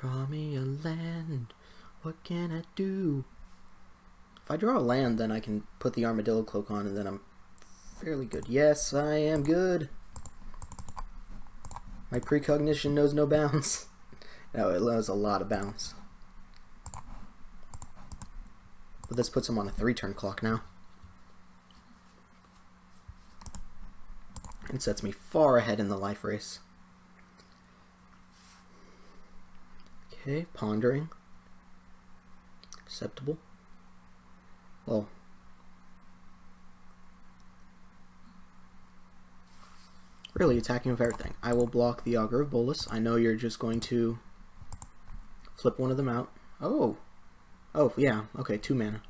Draw me a land. What can I do? If I draw a land, then I can put the armadillo cloak on, and then I'm fairly good. Yes, I am good. My precognition knows no bounds. no, it knows a lot of bounds. But this puts him on a three-turn clock now. and sets me far ahead in the life race. Okay, pondering. Acceptable. Well, really attacking with everything. I will block the Augur of Bolas. I know you're just going to flip one of them out. Oh! Oh, yeah. Okay, two mana.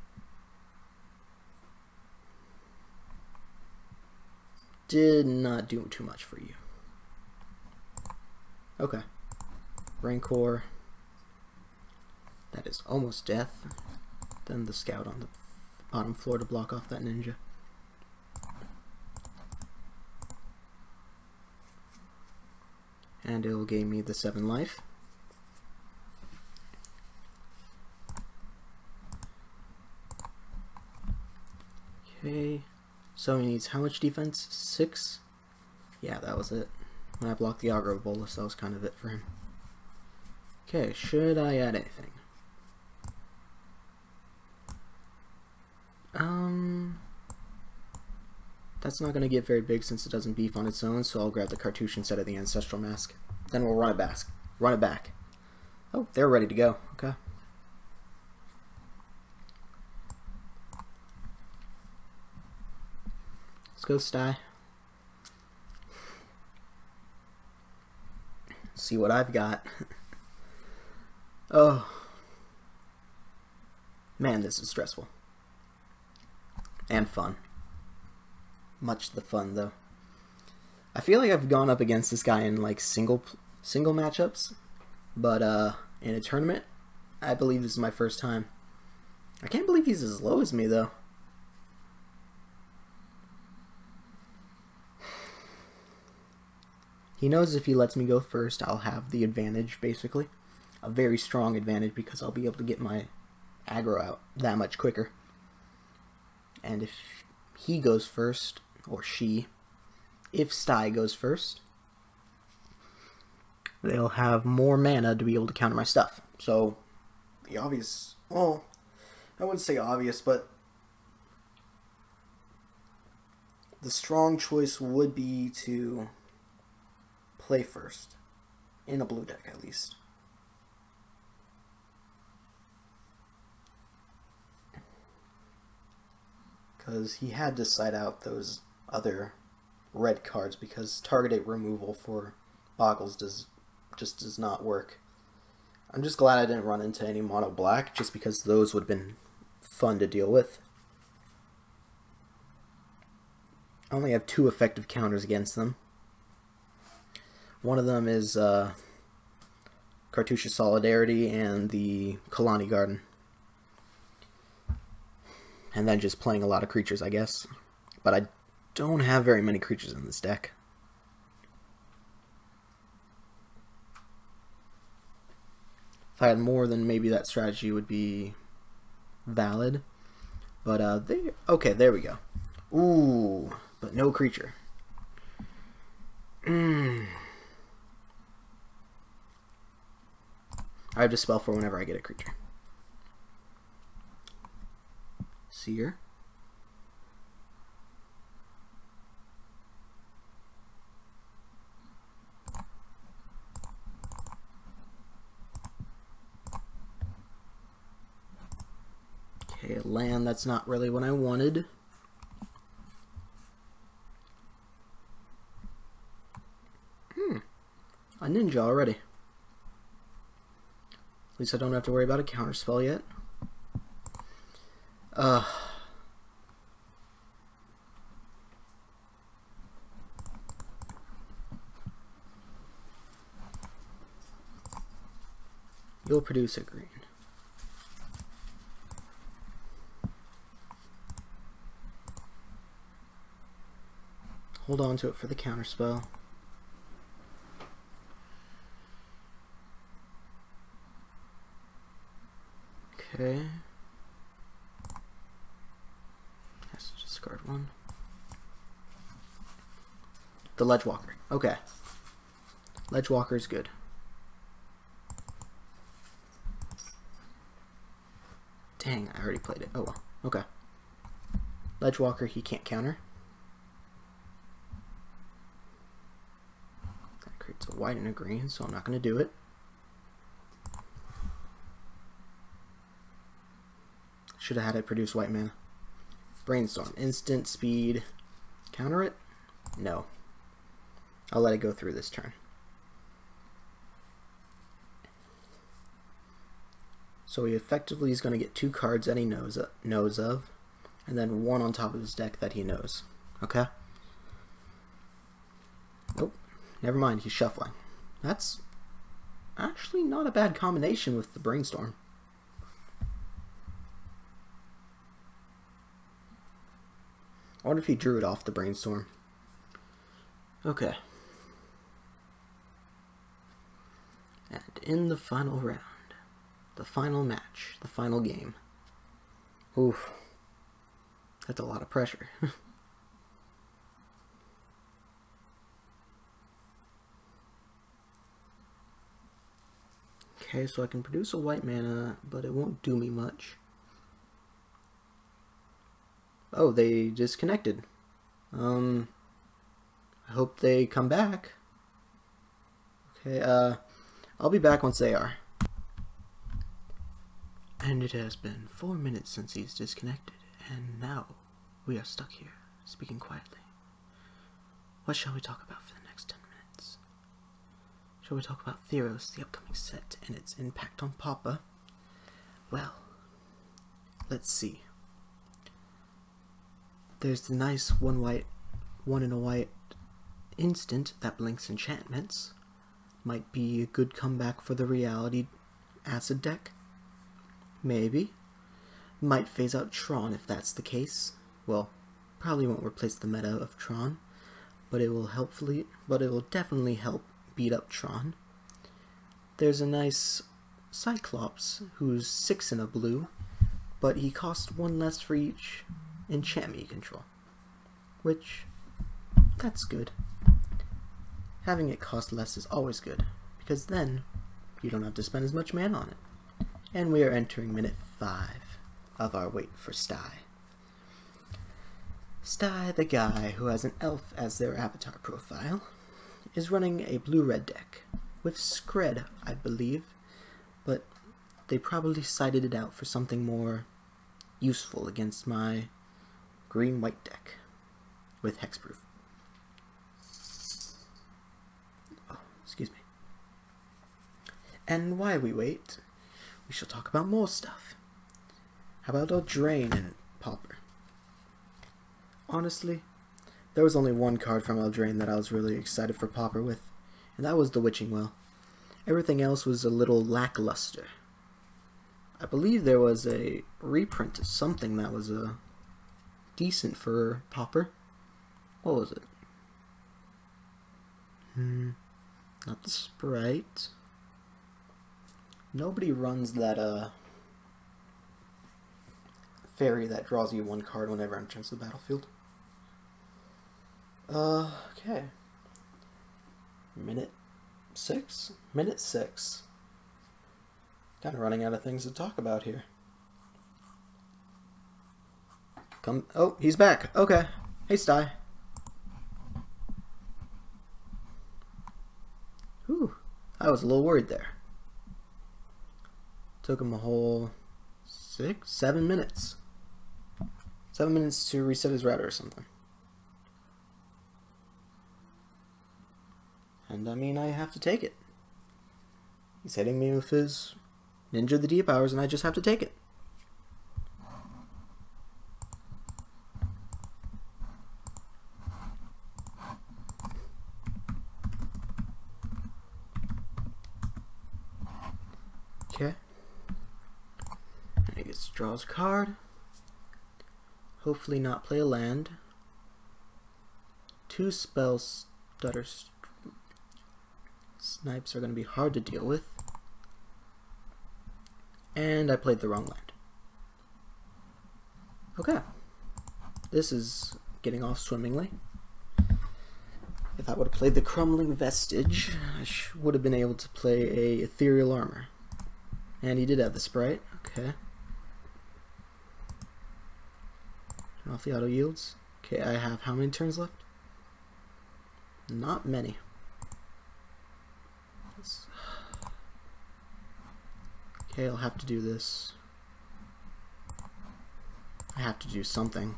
did not do too much for you. Okay. Rancor. That is almost death. Then the scout on the bottom floor to block off that ninja. And it'll gain me the 7 life. Okay. So he needs how much defense? Six? Yeah, that was it. When I blocked the Augur of Bolas, that was kind of it for him. Okay, should I add anything? Um, that's not going to get very big since it doesn't beef on its own, so I'll grab the cartouche instead of the Ancestral Mask. Then we'll run it back. Run it back. Oh, they're ready to go. Okay. Let's go Sty. See what I've got. oh. Man, this is stressful. And fun. Much the fun, though. I feel like I've gone up against this guy in, like, single single matchups. But, uh, in a tournament, I believe this is my first time. I can't believe he's as low as me, though. He knows if he lets me go first, I'll have the advantage, basically. A very strong advantage because I'll be able to get my aggro out that much quicker. And if he goes first, or she, if Sty goes first, they'll have more mana to be able to counter my stuff. So, the obvious, well, I wouldn't say obvious, but the strong choice would be to play first. In a blue deck, at least. Because he had to side out those other red cards because targeted removal for Boggles does just does not work. I'm just glad I didn't run into any mono black just because those would have been fun to deal with. I only have two effective counters against them. One of them is uh, Cartouche Solidarity and the Khalni Garden. And then just playing a lot of creatures, I guess. But I don't have very many creatures in this deck. If I had more, then maybe that strategy would be valid. But, uh, they, okay, there we go. Ooh, but no creature. Mm. I have to spell for whenever I get a creature. Seer. Okay, land, that's not really what I wanted. Hmm, a ninja already. Least I don't have to worry about a counterspell yet. Uh, you'll produce a green. Hold on to it for the counterspell. Okay. Has to discard one. The Ledgewalker. Okay. Ledgewalker is good. Dang, I already played it. Oh well. Okay. Ledgewalker, he can't counter. That creates a white and a green, so I'm not going to do it. Should have had it produce white mana. Brainstorm. Instant speed. Counter it? No. I'll let it go through this turn. So he effectively is going to get two cards that he knows, knows of, and then one on top of his deck that he knows. Okay? Nope. Never mind, he's shuffling. That's actually not a bad combination with the Brainstorm. I wonder if he drew it off the brainstorm. Okay. And in the final round, the final match, the final game. Oof. That's a lot of pressure. okay, so I can produce a white mana, but it won't do me much. Oh, they disconnected. Um, I hope they come back. Okay, uh, I'll be back once they are. And it has been four minutes since he's disconnected, and now we are stuck here, speaking quietly. What shall we talk about for the next ten minutes? Shall we talk about Theros, the upcoming set, and its impact on Pauper? Well, let's see. There's the nice one white, one in a white instant that blinks enchantments. Might be a good comeback for the reality acid deck. Maybe. Might phase out Tron if that's the case. Well, probably won't replace the meta of Tron, but it will helpfully but it will definitely help beat up Tron. There's a nice Cyclops who's six in a blue, but he costs one less for each enchantment you control. Which, that's good. Having it cost less is always good, because then you don't have to spend as much mana on it. And we are entering minute 5 of our wait for Sty. Sty, the guy who has an elf as their avatar profile, is running a blue-red deck, with Skred, I believe, but they probably cited it out for something more useful against my green-white deck with hexproof. Oh, excuse me. And while we wait, we shall talk about more stuff. How about Eldraine and Pauper? Honestly, there was only one card from Eldraine that I was really excited for Pauper with, and that was the Witching Well. Everything else was a little lackluster. I believe there was a reprint of something that was a decent for Pauper. What was it? Hmm, not the Sprite. Nobody runs that uh fairy that draws you one card whenever enters the battlefield. Uh, okay. Minute six? Minute six. Kind of running out of things to talk about here. Come. Oh, he's back. Okay. Hey, Sty. Whew. I was a little worried there. Took him a whole six, seven minutes. Seven minutes to reset his router or something. And I mean, I have to take it. He's hitting me with his Ninja the Deep Hours, and I just have to take it. Okay. Draws a card. Hopefully not play a land. Two spells stutter snipes are going to be hard to deal with. And I played the wrong land. Okay. This is getting off swimmingly. If I would have played the Crumbling Vestige, I would have been able to play a Ethereal Armor. And he did have the Sprite. Okay. Turn off the auto yields. Okay, I have how many turns left? Not many. Okay, I'll have to do this. I have to do something.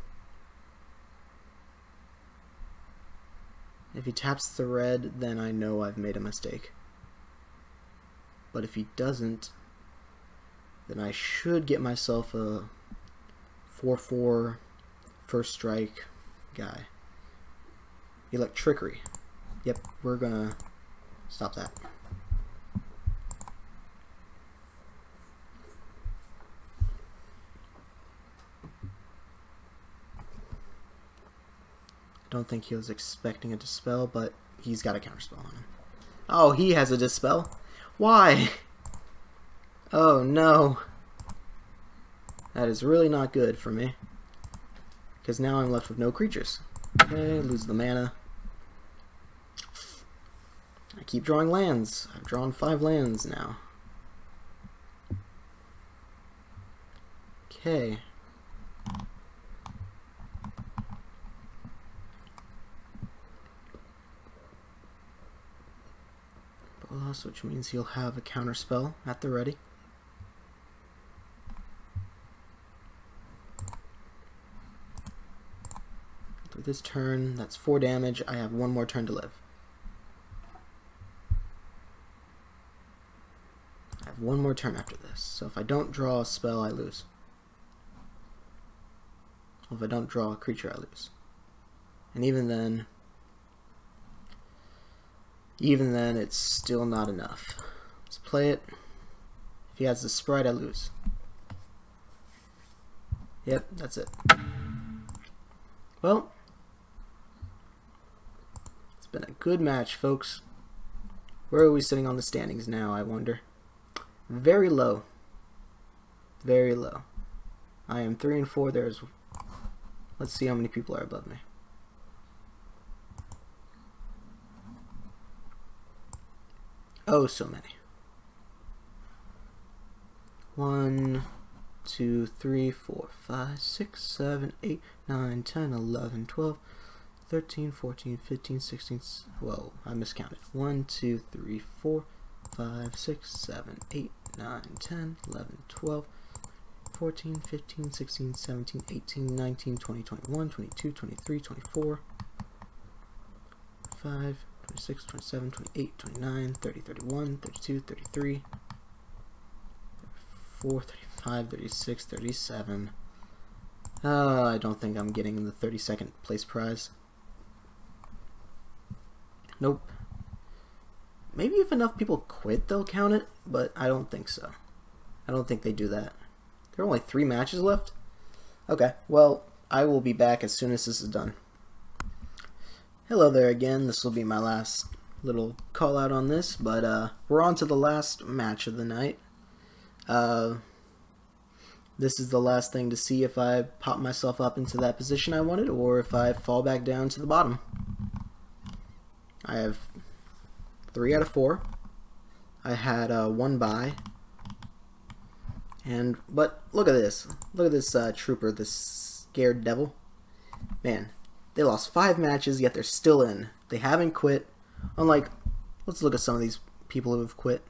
If he taps the red, then I know I've made a mistake. But if he doesn't, then I should get myself a 4-4 first strike guy. Electrickery. Yep, we're gonna stop that. I don't think he was expecting a dispel, but he's got a counterspell on him. Oh, he has a dispel? Why? Oh no. That is really not good for me. Because now I'm left with no creatures. Okay, lose the mana. I keep drawing lands. I've drawn five lands now. Okay. Bolas, which means he'll have a counter spell at the ready. This turn, that's 4 damage. I have one more turn to live. I have one more turn after this. So if I don't draw a spell, I lose. If I don't draw a creature, I lose. And even then, even then, it's still not enough. Let's play it. If he has the sprite, I lose. Yep, that's it. Well, been a good match, folks. Where are we sitting on the standings now, I wonder? Very low. Very low. I am 3 and 4. There's. Let's see how many people are above me. Oh, so many. One, two, three, four, five, six, seven, eight, nine, ten, eleven, twelve, thirteen, fourteen, fifteen, sixteen. Whoa, I miscounted. One, two, three, four, five, six, seven, eight, nine, ten, eleven, twelve, 14, 15, 16, 17, 18, 19, 20, 21, 22, 23, 24, 25, 26, 27, 28, 29, 30, 31, 32, 33, 34, 35, 36, 37. Uh, I don't think I'm getting the 32nd place prize. Nope. Maybe if enough people quit, they'll count it, but I don't think so. I don't think they do that. There are only three matches left? Okay, well, I will be back as soon as this is done. Hello there again. This will be my last little call out on this, but uh, we're on to the last match of the night. Uh, this is the last thing to see if I pop myself up into that position I wanted or if I fall back down to the bottom. I have three out of four. I had uh, one bye. And, but look at this. Look at this uh, trooper, this scared devil. Man, they lost five matches, yet they're still in. They haven't quit. Unlike, let's look at some of these people who have quit.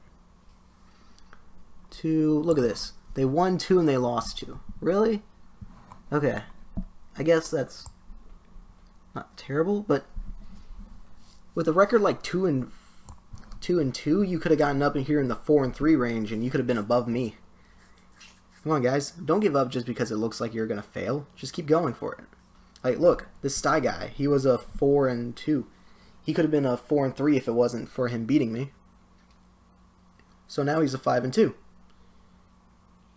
Two, look at this. They won two and they lost two. Really? Okay. I guess that's not terrible, but with a record like two and two and two, you could have gotten up in here in the four and three range, and you could have been above me. Come on, guys, don't give up just because it looks like you're gonna fail. Just keep going for it. Like, look, this Sty guy, he was a four and two. He could have been a four and three if it wasn't for him beating me. So now he's a five and two.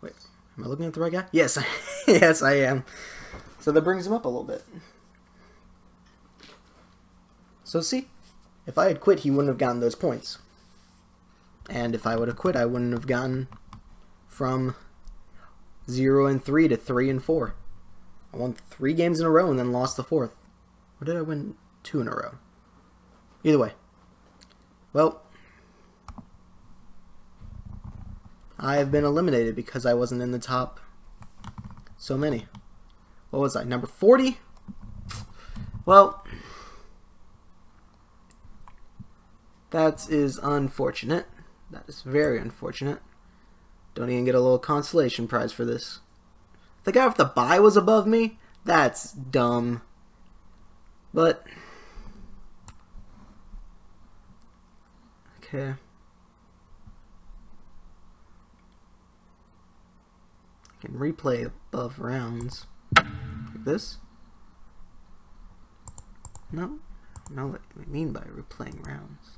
Wait, am I looking at the right guy? Yes, yes, I am. So that brings him up a little bit. So see, if I had quit, he wouldn't have gotten those points. And if I would have quit, I wouldn't have gotten from 0 and 3 to 3 and 4. I won three games in a row and then lost the fourth. Or did I win two in a row? Either way. Well, I have been eliminated because I wasn't in the top so many. What was I? Number 40? Well, that is unfortunate. That is very unfortunate. Don't even get a little consolation prize for this. The guy with the buy was above me? That's dumb. But... Okay. I can replay above rounds. Like this? No? Know what we mean by replaying rounds.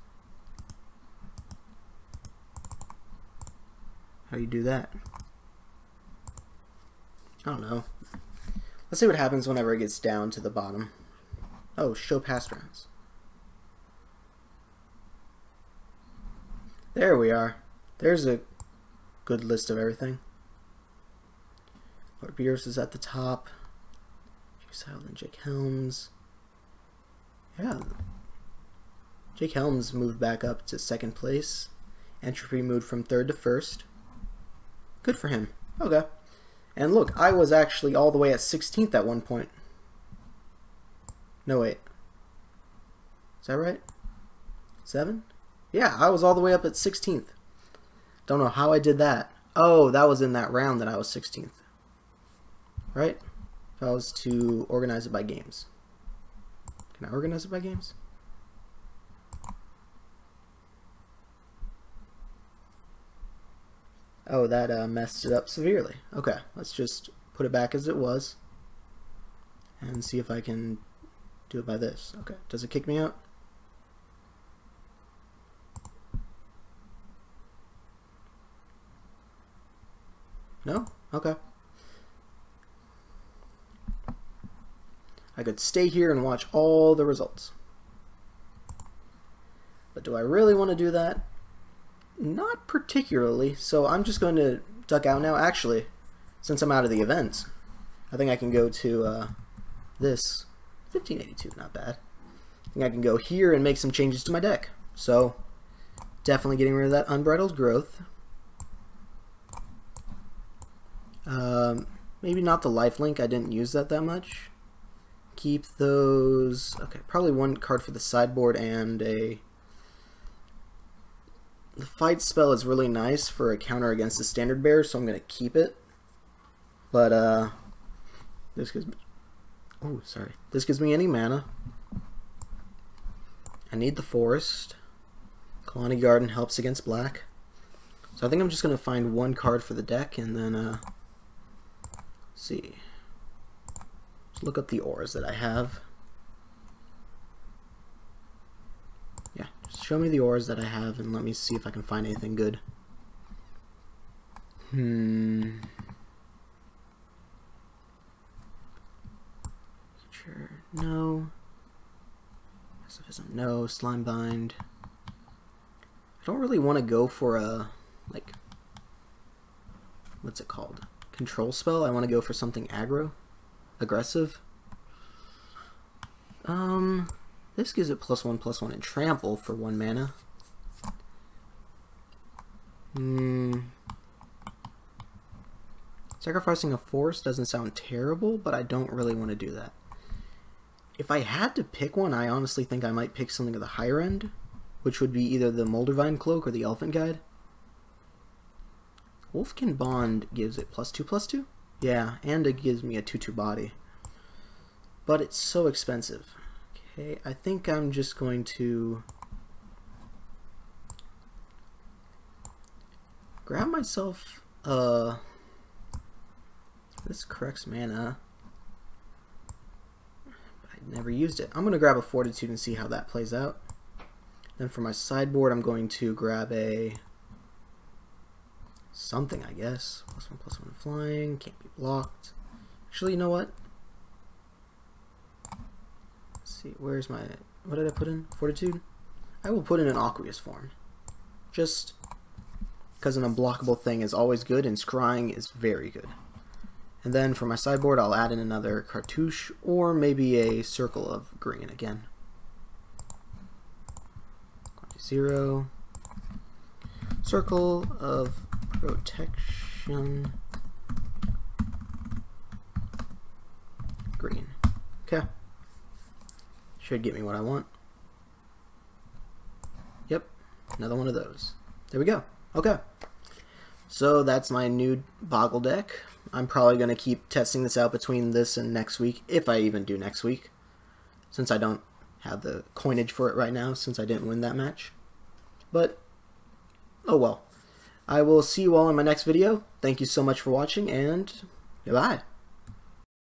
How do you do that? I don't know. Let's see what happens whenever it gets down to the bottom. Oh, show past rounds. There we are. There's a good list of everything. Lord Beers is at the top. Juice and Jake Helms. Yeah. Jake Helms moved back up to second place. Entropy moved from third to first. Good for him. Okay. And look, I was actually all the way at 16th at one point. No, wait. Is that right? 7? Yeah, I was all the way up at 16th. Don't know how I did that. Oh, that was in that round that I was 16th. Right? If I was to organize it by games. Can I organize it by games? Oh, that uh, messed it up severely. Okay, let's just put it back as it was and see if I can do it by this. Okay, does it kick me out? No? Okay. I could stay here and watch all the results. But do I really want to do that? Not particularly, so I'm just going to duck out now. Actually, since I'm out of the event, I think I can go to uh, this 1582, not bad. I think I can go here and make some changes to my deck. So, definitely getting rid of that Unbridled Growth. Um, maybe not the Lifelink, I didn't use that that much. Keep those, okay, probably one card for the sideboard and a the fight spell is really nice for a counter against the standard bearer, so I'm going to keep it. But uh, this gives me. Oh, sorry. This gives me any mana. I need the forest. Khalni Garden helps against black. So I think I'm just gonna find one card for the deck and then uh, see. Let's look up the auras that I have. Yeah, just show me the ores that I have and let me see if I can find anything good. Hmm. Sure. No. No. Slimebind. I don't really want to go for a like what's it called? Control spell. I want to go for something aggro, aggressive. Um, this gives it plus one plus one and trample for one mana. Hmm. Sacrificing a force doesn't sound terrible, but I don't really want to do that. If I had to pick one, I honestly think I might pick something at the higher end, which would be either the Moldervine Cloak or the Elephant Guide. Wolfkin Bond gives it plus two plus two? Yeah, and it gives me a 2-2 body. But it's so expensive. Okay, I think I'm just going to grab myself uh this corrects mana. I never used it. I'm gonna grab a fortitude and see how that plays out. Then for my sideboard I'm going to grab a something, I guess. Plus one, plus one flying, can't be blocked. Actually, you know what? Let's see, where's my, what did I put in? Fortitude? I will put in an aqueous form. Just because an unblockable thing is always good and scrying is very good. And then for my sideboard, I'll add in another cartouche or maybe a circle of green again. Zero. Circle of protection green. Okay. Should get me what I want. Yep, another one of those. There we go. Okay. So that's my new Boggle deck. I'm probably going to keep testing this out between this and next week, if I even do next week, since I don't have the coinage for it right now, since I didn't win that match. But, oh well. I will see you all in my next video. Thank you so much for watching, and goodbye.